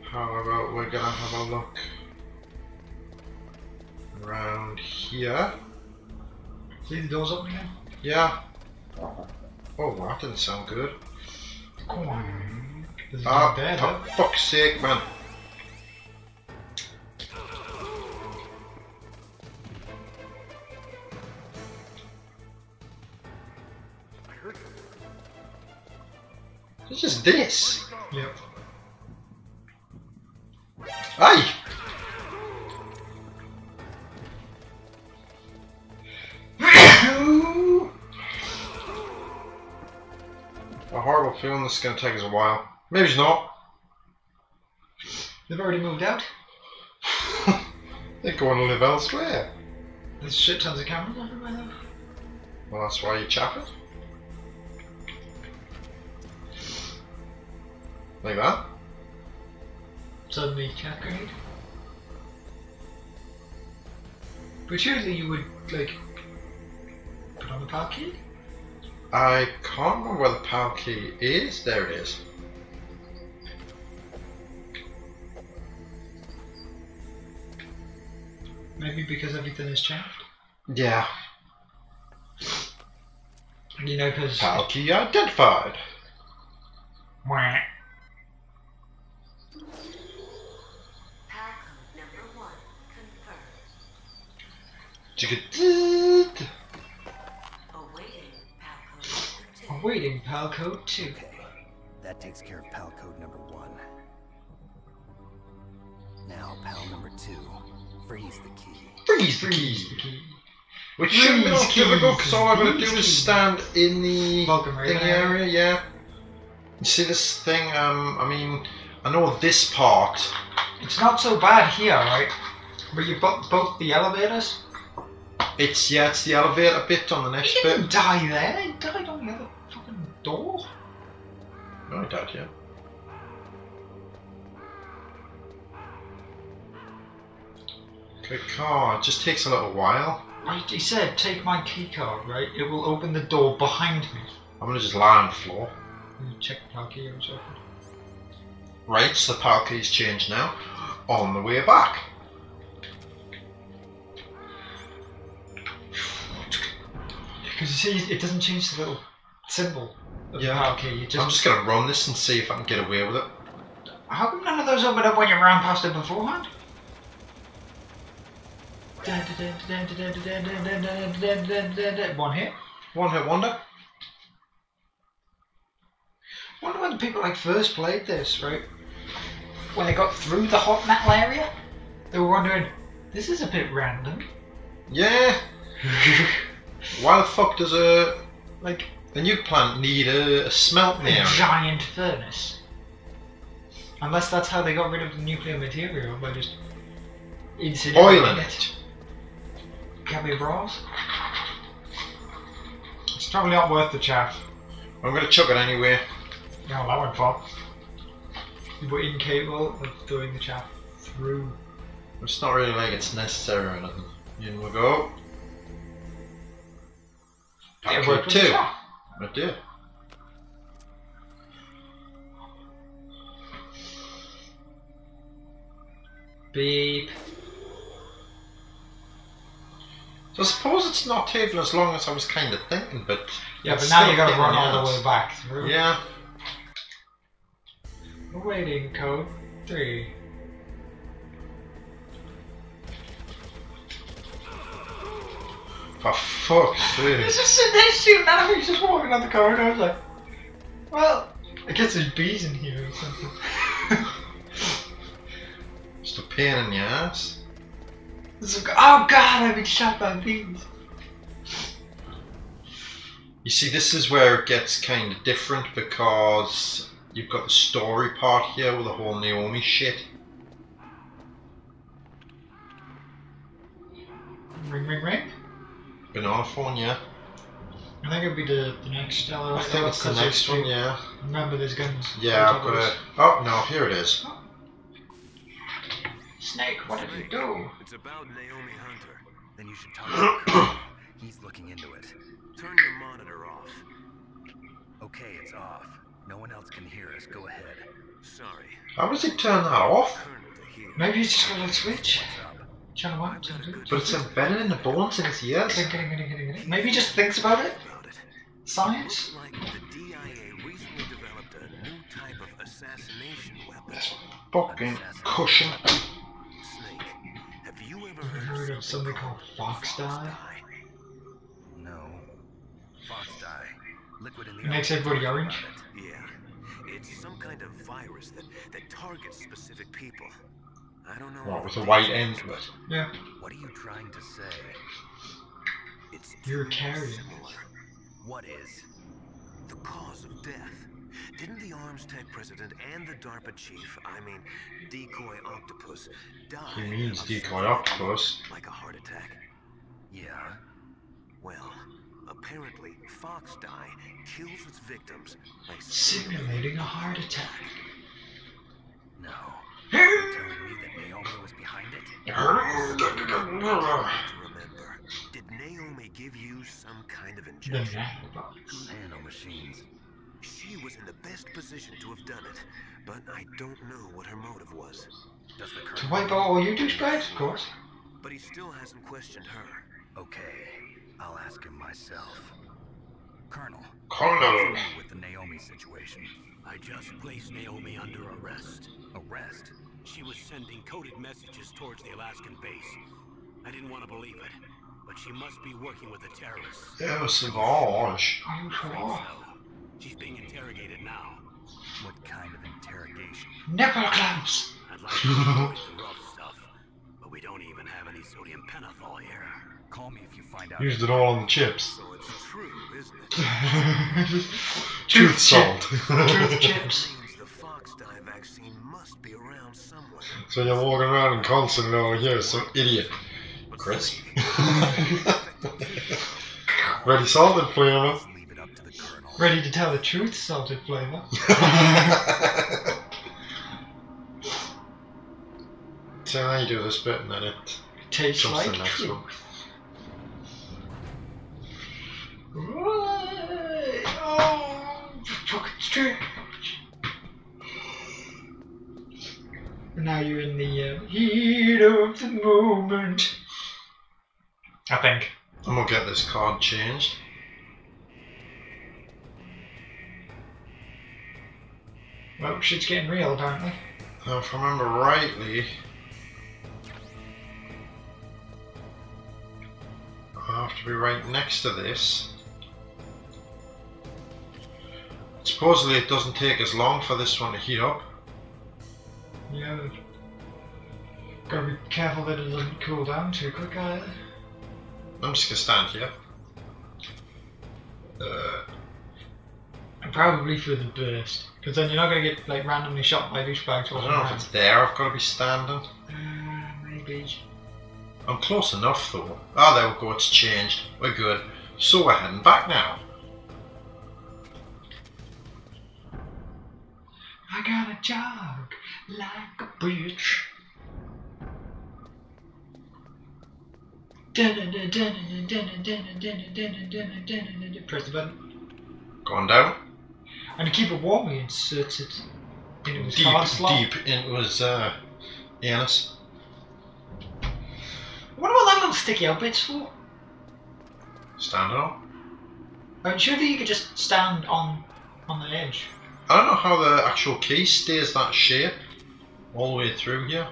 How about we're gonna have a look around here? See the doors open again? Yeah. Oh, that didn't sound good. Come on. There's Ah, there, for fuck's sake, man. It's just this. Yep. Aye. A horrible feeling this is going to take us a while. Maybe it's not. They've already moved out. *laughs* They're going to live elsewhere. There's shit tons of cameras everywhere. Well, that's why you chap it. Like that. Suddenly chat grenade. But surely you would like put on the power key? I can't remember where the power key is. There it is. Maybe because everything is chaffed. Yeah. You know, because Power key identified. Chicka-doot. Awaiting PAL code two. Okay, that takes care of pal code number one. Now, pal number two, freeze the key. Freeze the Freeze key. the. Which shouldn't be Freeze that difficult keys, because all I've got to do freeze is stand in the Welcome right thing area, yeah. You see this thing, um, I mean, I know this part. It's not so bad here, right? But you bu- both the elevators. It's, yeah, it's the elevator bit on the next He didn't bit. die there. He died on the other fucking door. No, I doubt, yeah. Good car, just takes a little while. Right, he said, take my key card, right? It will open the door behind me. I'm gonna just lie on the floor. Check the power key. Right, so the power key's changed now. On the way back. Because you see, it doesn't change the little symbol of Yeah. power. You just, I'm just gonna run this and see if I can get away with it. How come none of those opened up when you ran past it beforehand? One hit. One hit wonder. wonder when people like first played this, right? When they got through the hot metal area, they were wondering, this is a bit random. Yeah. *laughs* Why the fuck does a like a nuke plant need a, a smelt a giant furnace. Unless that's how they got rid of the nuclear material by just incinerating Oiling it. it. Can be bras. It's probably not worth the chaff. I'm gonna chuck it anyway. No, that went far. You were incapable of doing the chaff through. It's not really like it's necessary or anything. In we go. Worked with the two. I did. Beep. So I suppose it's not taking as long as I was kind of thinking, but Yeah, but now you gotta run all the way back through. Yeah. Awaiting code three. For fuck's He's sake. just sitting there shooting at me, he's just walking down the corridor. I was like, well, I guess there's bees in here or something. *laughs* Just a pain in the ass. Like, oh god, I've been shot by bees. You see, this is where it gets kind of different because you've got the story part here with the whole Naomi shit. Ring, ring, ring. Banana phone, yeah. I think it'll be the, the next LRA. I think it's the next one, yeah. Remember, there's guns. Yeah, I've got it. Oh, no, here it is. Snake, what did you do? It's about Naomi Hunter. Then you should talk to. *coughs* He's looking into it. Turn your monitor off. Okay, it's off. No one else can hear us. Go ahead. Sorry. How does it turn that off? Colonel to hear. Maybe it's just got a switch. What's up? Channel I've one. got a good But it's embedded in the bones in his ears. Maybe he just thinks about it. about it. Science. Looks like the DIA recently developed a new type of assassination weapon. Fucking cushion. Snake, have you ever Ever heard, heard of something called Fox Die? No. Fox Die. Liquid in the It makes everybody orange? Yeah, it's some kind of virus that, that targets specific people. I don't know. What, all with the a white end to it? Yeah. What are you trying to say? It's You're a too carrier. What is? The cause of death. Didn't the Arms Tech president and the DARPA chief, I mean, Decoy Octopus, die? He means of decoy octopus. Like a heart attack. Yeah. Well, apparently, Fox Die kills its victims by simulating Simulating a heart attack. No. You're telling me that Naomi was behind it? *laughs* to remember. Did Naomi give you some kind of The injection? nanobots. Nanomachines. She was in the best position to have done it, but I don't know what her motive was. Does the To colonel? wipe out all you douchebags, of course. But he still hasn't questioned her. Okay. I'll ask him myself. Colonel. Colonel. with the Naomi situation? I just placed Naomi under arrest. Arrest? She was sending coded messages towards the Alaskan base. I didn't want to believe it, but she must be working with the terrorists. Oh, Savage. Are you Afraid sure? so. She's being interrogated now. What kind of interrogation? Nipple clamps. I'd like to *laughs* avoid the rough stuff, but we don't even have any sodium pentothal here. Call me if you find out. Used it all on the chips. So it's true, isn't it? *laughs* Truth salt. Truth chips. *laughs* so you're walking around in constant over here, some idiot. Chris. *laughs* Ready salted flavor. Leave it up to the colonel. Ready to tell the truth, salted flavor. so now you do this bit and then it *laughs* Tastes like the next truth. one. Right. Oh, fucking strange. And now you're in the uh, heat of the moment. I think. I'm gonna get this card changed. Well, shit's getting real, apparently. Now, if I remember rightly, I have to be right next to this. Supposedly, it doesn't take as long for this one to heat up. Yeah. Gotta be careful that it doesn't cool down too quick either. I'm just gonna stand here. Uh, And probably for the burst. Because then you're not gonna get like randomly shot by douchebags I don't know if it's there. I've got to be standing. Uh, maybe. I'm close enough though. Ah, there we go. It's changed. We're good. So we're heading back now. I gotta jog like a bitch. Press the button. Going down. And to keep it warm, he inserts it his Deep, card slot. deep into his uh, anus. What about that little sticky out bits for? Standing up. I'm sure that you could just stand on on the edge. I don't know how the actual key stays that shape all the way through here.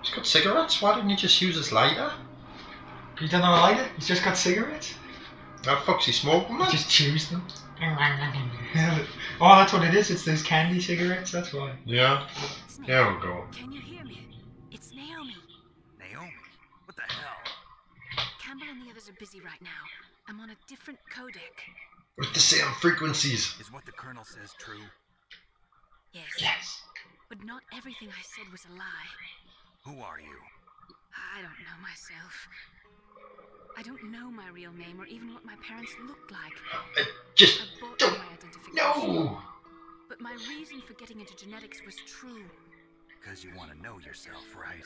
He's got cigarettes. Why didn't he just use his lighter? He don't have a lighter? He's just got cigarettes. How the fuck's he smoking, man? Just chews them. *laughs* oh, that's what it is. It's those candy cigarettes. That's why. Yeah. Snake, There we go. Are busy right now. I'm on a different codec. With the same frequencies. Is what the colonel says true? Yes. Yes. But not everything I said was a lie. Who are you? I don't know myself. I don't know my real name or even what my parents looked like. Uh, just I don't. my identification. No! But my reason for getting into genetics was true. Because you want to know yourself, right?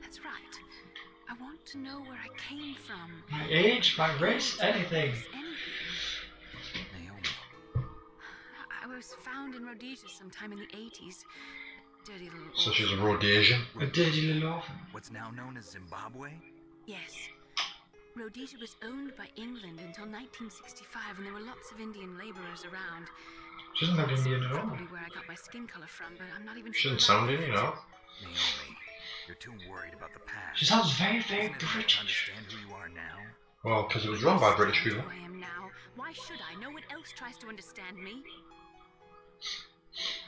That's right. I want to know where I came from. My age, my race, anything. Anything. Naomi. I was found in Rhodesia sometime in the 80s. Dirty little. So she's a orphan. Rhodesian. A dirty little orphan. What's now known as Zimbabwe? Yes. Rhodesia was owned by England until 1965, and there were lots of Indian laborers around. She doesn't look Indian at all. Probably where I got my skin color from, but I'm not even She doesn't about sound that. Indian, you know. Naomi, you're too worried about the past. She sounds very, very Isn't it right to British. understand who you are now? Well, because it was run by British people. I am now. Why should I? No one else tries to understand me.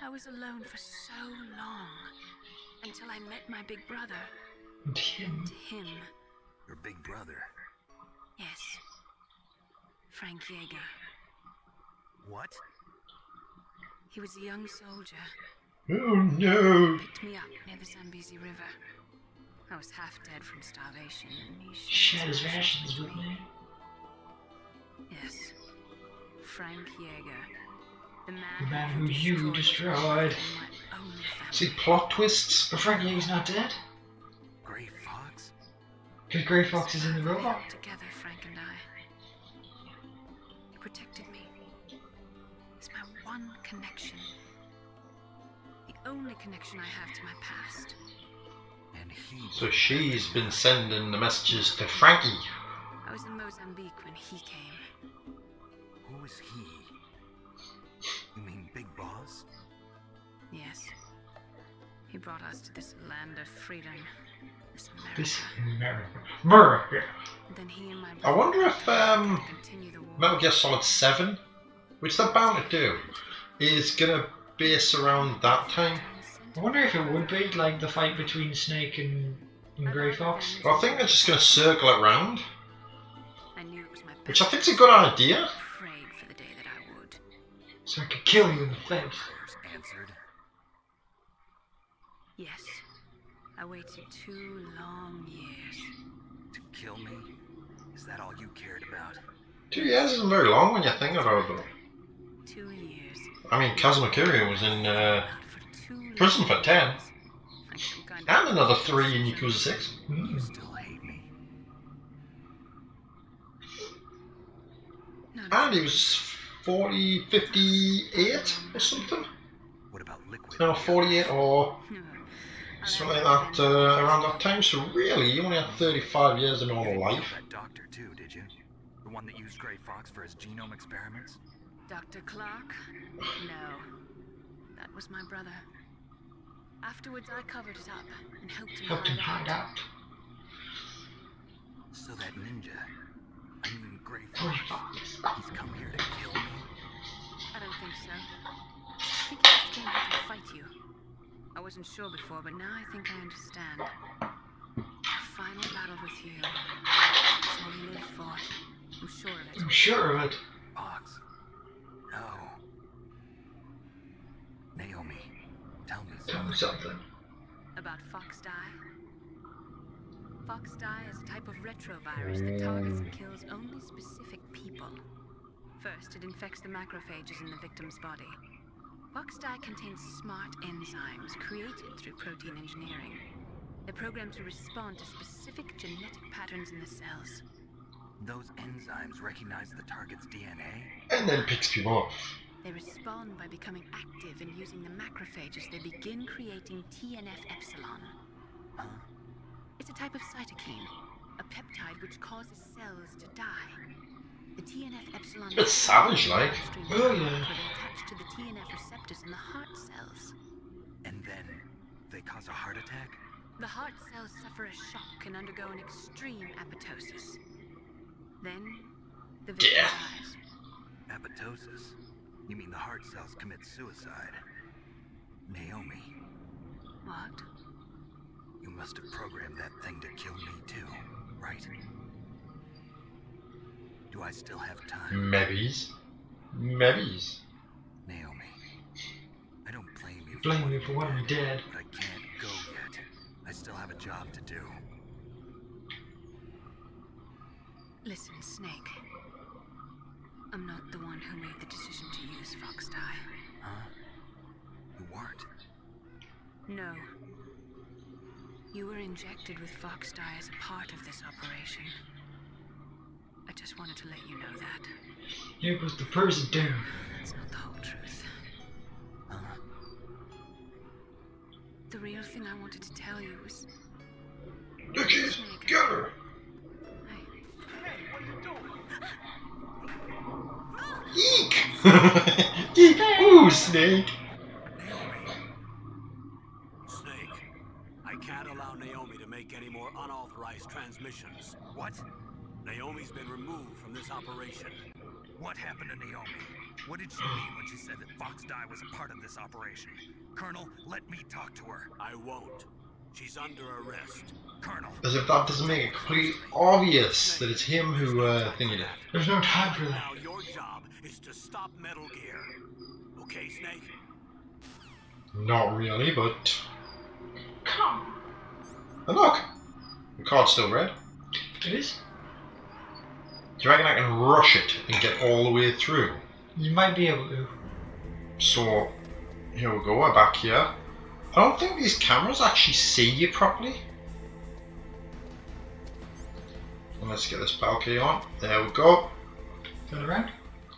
I was alone for so long until I met my big brother. And him. To him, Your big brother. yes, Frank Jaeger. What? He was a young soldier. Oh no! Picked me up near the Zambezi River. I was half dead from starvation, and he Shared his rations with me. Yes, Frank Jaeger, the man, The man who who you destroyed. in my own family. See, plot twists. But Frank Jaeger's not dead. Gray Fox? Because Grey Fox is in the robot. together, Frank and I. He protected me. It's my one connection. The only connection I have to my past. And he. So she's been sending the messages to Frankie. I was in Mozambique when he came. Who is he? You mean Big Boss? Yes. He brought us to this land of freedom. This America. This America. America. Then he and my I wonder if um, continue the war. Metal Gear Solid 7, which they're bound to do, is gonna base around that time. I wonder if it would be like the fight between Snake and, and Grey Fox. Well, I think they're just gonna circle it round, I knew it was my which I think's a good idea. for the day that I would. So I could kill you in the face. Answered. Yes. I waited two long years. To kill me? Is that all you cared about? Two years isn't very long when you think about it. Two years. I mean, Kazuma Kiryu was in uh, Out for two prison for 10. And some kind and of- another 3 in Yakuza 6. Mm. still hate me. No, no. And he was 40, 58 or something. What about Liquid? No, 48 or something like that, uh, around that time. So really, you only had 35 years of You normal life. that doctor too, did you? The one that used Gray Fox for his genome experiments? Dr. Clark? No. That was my brother. Afterwards, I covered it up and helped him Helped him hide hide out. out. So that ninja, I mean Gray Fox, Fox. he's come here to kill me? I don't think so. I think he just came here to fight you. I wasn't sure before, but now I think I understand. A final battle with you. That's all he lived for. I'm sure of it. I'm sure of it. Fox. No. Naomi, tell me Tell me something. something. About Fox Die. Fox Die is a type of retrovirus that targets and kills only specific people. First, it infects the macrophages in the victim's body. Fox Die contains smart enzymes created through protein engineering. They're programmed to respond to specific genetic patterns in the cells. Those enzymes recognize the target's DNA? And then picks people off. They respond by becoming active and using the macrophages. They begin creating TNF epsilon. Huh? It's a type of cytokine, a peptide which causes cells to die. The TNF epsilon. It's savage, like. downstream Oh, yeah. where they attach to the TNF receptors in the heart cells. And then they cause a heart attack? The heart cells suffer a shock and undergo an extreme apoptosis. Then, the victim Yeah. dies. Apoptosis? You mean the heart cells commit suicide? Naomi, What? you must have programmed that thing to kill me too, right? Do I still have time? Maybe's. Maybe's. Naomi, I don't blame you blame me for what we did. But I can't go yet. I still have a job to do. Listen, Snake. I'm not the one who made the decision to use Fox Die. Huh? You weren't? No. You were injected with Fox Die as a part of this operation. I just wanted to let you know that. Here goes the person down. That's not the whole truth. Huh? The real thing I wanted to tell you was Dickies, get her! Eek! *laughs* Eek! Ooh, snake! Snake, I can't allow Naomi to make any more unauthorized transmissions. What? Naomi's been removed from this operation. What happened to Naomi? What did she mean when she said that Fox Die was a part of this operation? Colonel, let me talk to her. I won't. She's under arrest. Colonel. As if that doesn't make it completely obvious that it's him who uh, thinking it. There's no time for that. To stop Metal Gear. Okay, Snake? Not really, but. Come. And look! The card's still red. It is? Do you reckon I can rush it and get all the way through? You might be able to. So, here we go, we're back here. I don't think these cameras actually see you properly. And let's get this balcony on. There we go. Turn around.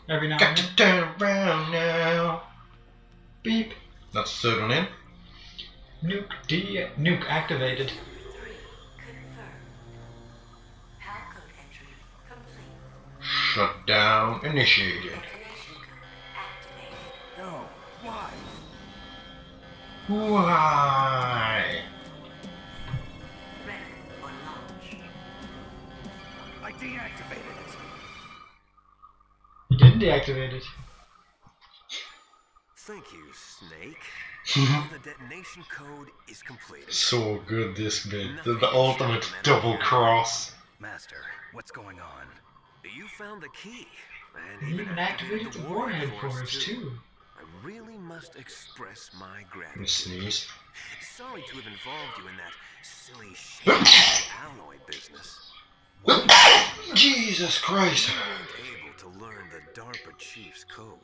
Every now Got and to turn around now. Beep. That's the third one in. Nuke D nuke activated. Shut down initiated. No. Why? Why? I deactivated it. You didn't deactivate it. Thank you, Snake. Mm-hmm. the detonation code is completed. So good this bit. The, the ultimate double cross. Master, what's going on? You found the key. And even activated the warhead for us too. I really must express my gratitude. sneeze. Sorry to have involved you in that silly *coughs* alloy business. *coughs* Jesus Christ. You weren't able to learn the DARPA chief's code.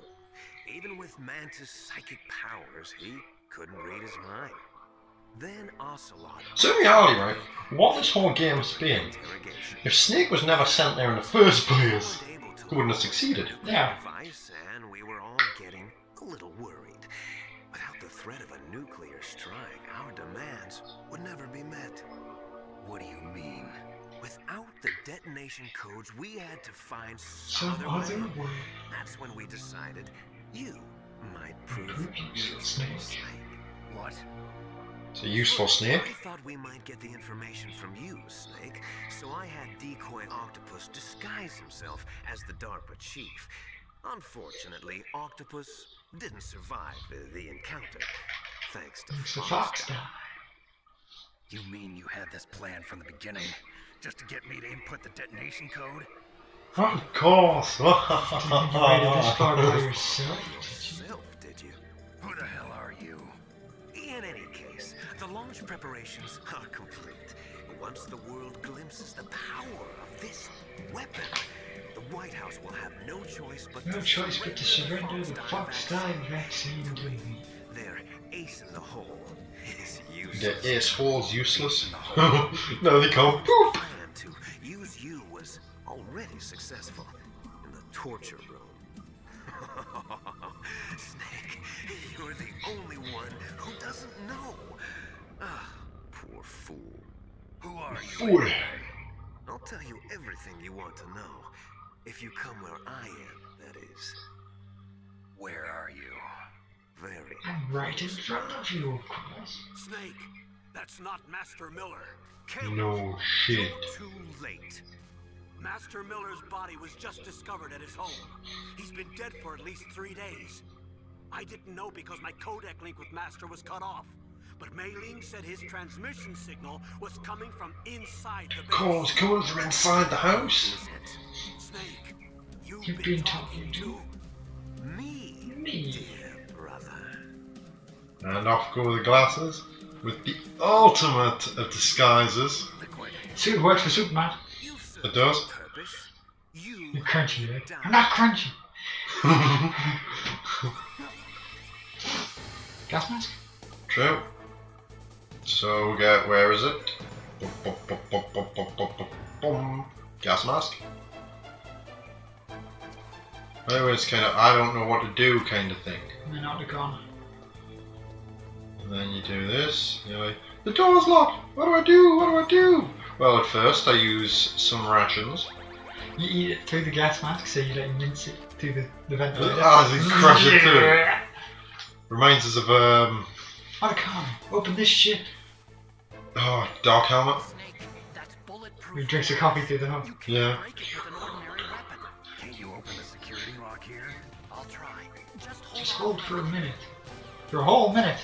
Even with Mantis' psychic powers, he couldn't read his mind. Then Ocelot. So in reality, right, what this whole game's been, if Snake was never sent there in the first place, he wouldn't have succeeded. Yeah. Device, and we were all getting a little worried. Without the threat of a nuclear strike, our demands would never be met. What do you mean? Without the detonation codes, we had to find Some some other way. way. That's when we decided you might prove useful, Snake. What? It's a useful snake. I thought we might get the information from you, Snake, so I had Decoy Octopus disguise himself as the DARPA chief. Unfortunately, Octopus didn't survive the, encounter, thanks to Thanks to Fox Fox You mean you had this plan from the beginning? Just to get me to input the detonation code? Of course. *laughs* Didn't you write it this card by yourself? Yourself, did you? Who the hell are you? In any case, the launch preparations are complete. Once the world glimpses the power of this weapon, the White House will have no choice but No to choice but to surrender the Fox Die vaccine to me. Their ace in the hole is The useless. *laughs* ace hole's useless. no, they can't Who are you? Fool. anyway? I'll tell you everything you want to know. If you come where I am, that is. Where are you? Very. I'm right in front of you, of course. Snake, that's not Master Miller. No shit. Too late. Master Miller's body was just discovered at his home. He's been dead for at least three days. I didn't know because my codec link with Master was cut off. But Mei Ling said his transmission signal was coming from inside the base. Cause codes are inside the house. Snake, you've, You've been, been talking, talking to Me, Me. dear brother. And off go the glasses with the ultimate of disguises. Suit works for Superman. It does. You're crunchy, eh? right? I'm not crunchy. *laughs* Gas mask? True. So we got, where is it? Gas mask? Anyways, kind of, I don't know what to do kind of thing. And then Octagon. And then you do this, you're like, the door's locked! What do I do? What do I do? Well, at first I use some rations. You eat it through the gas mask, so you like mince it through the, the ventilator. Ah, oh, crushes it through. Reminds us of um, what a con. Open this shit. oh, Dark Helmet. He drinks a coffee through the hole. Yeah. Can't you open the security lock here? I'll try. Just hold Just hold for a minute. For a whole minute.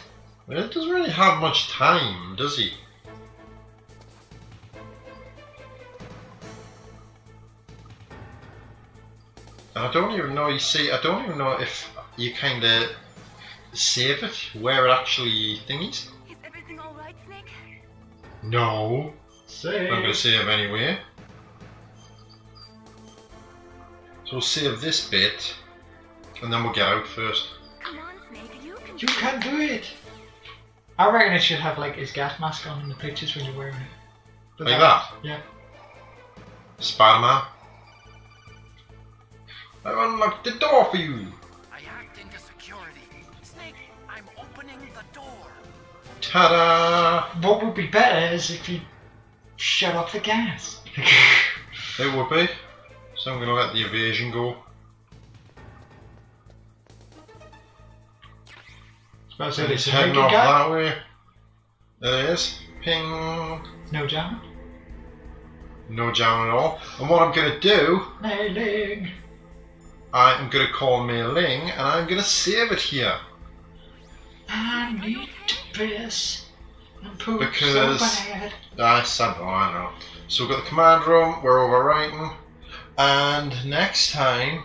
Well, it doesn't really have much time, does he? And I don't even know, you see, I don't even know if you kind of save it where it actually thingies. Is everything alright, Snake? No. Save. I'm going to save anyway. So we'll save this bit, and then we'll get out first. Come on, Snake, you can You can do it! I reckon it should have like his gas mask on in the pictures when you're wearing it. But Like that? Yeah. Spider-Man. I unlocked the door for you. Ta-da! What would be better is if you shut off the gas. *laughs* It would be. So I'm going to let the evasion go. So it's heading off guy. that way. There it is. Ping. No jam. No jam at all. And what I'm going to do, Nailing. I'm going to call Mei Ling and I'm going to save it here. I need to piss and poop Because- so bad. I said, oh, I know. So we've got the command room, we're overwriting. And next time,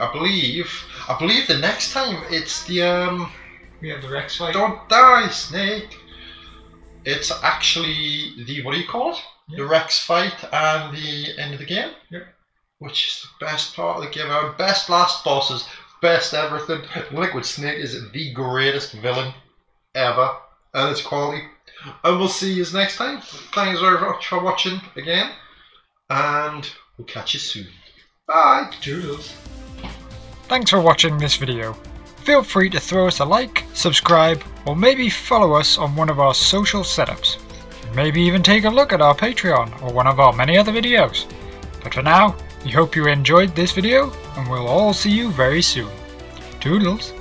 I believe, I believe the next time it's the, um, We have the Rex fight. Don't die, Snake. It's actually the what do you call it? The Rex fight and the end of the game. Yep. Which is the best part of the game. Our best last bosses, best everything. Liquid Snake is the greatest villain ever, and it's quality. And we'll see you next time. Thanks very much for watching again, and we'll catch you soon. Bye. Doodles. Thanks for watching this video. Feel free to throw us a like, subscribe, or maybe follow us on one of our social setups. Maybe even take a look at our Patreon or one of our many other videos. But for now, we hope you enjoyed this video and we'll all see you very soon. Toodles!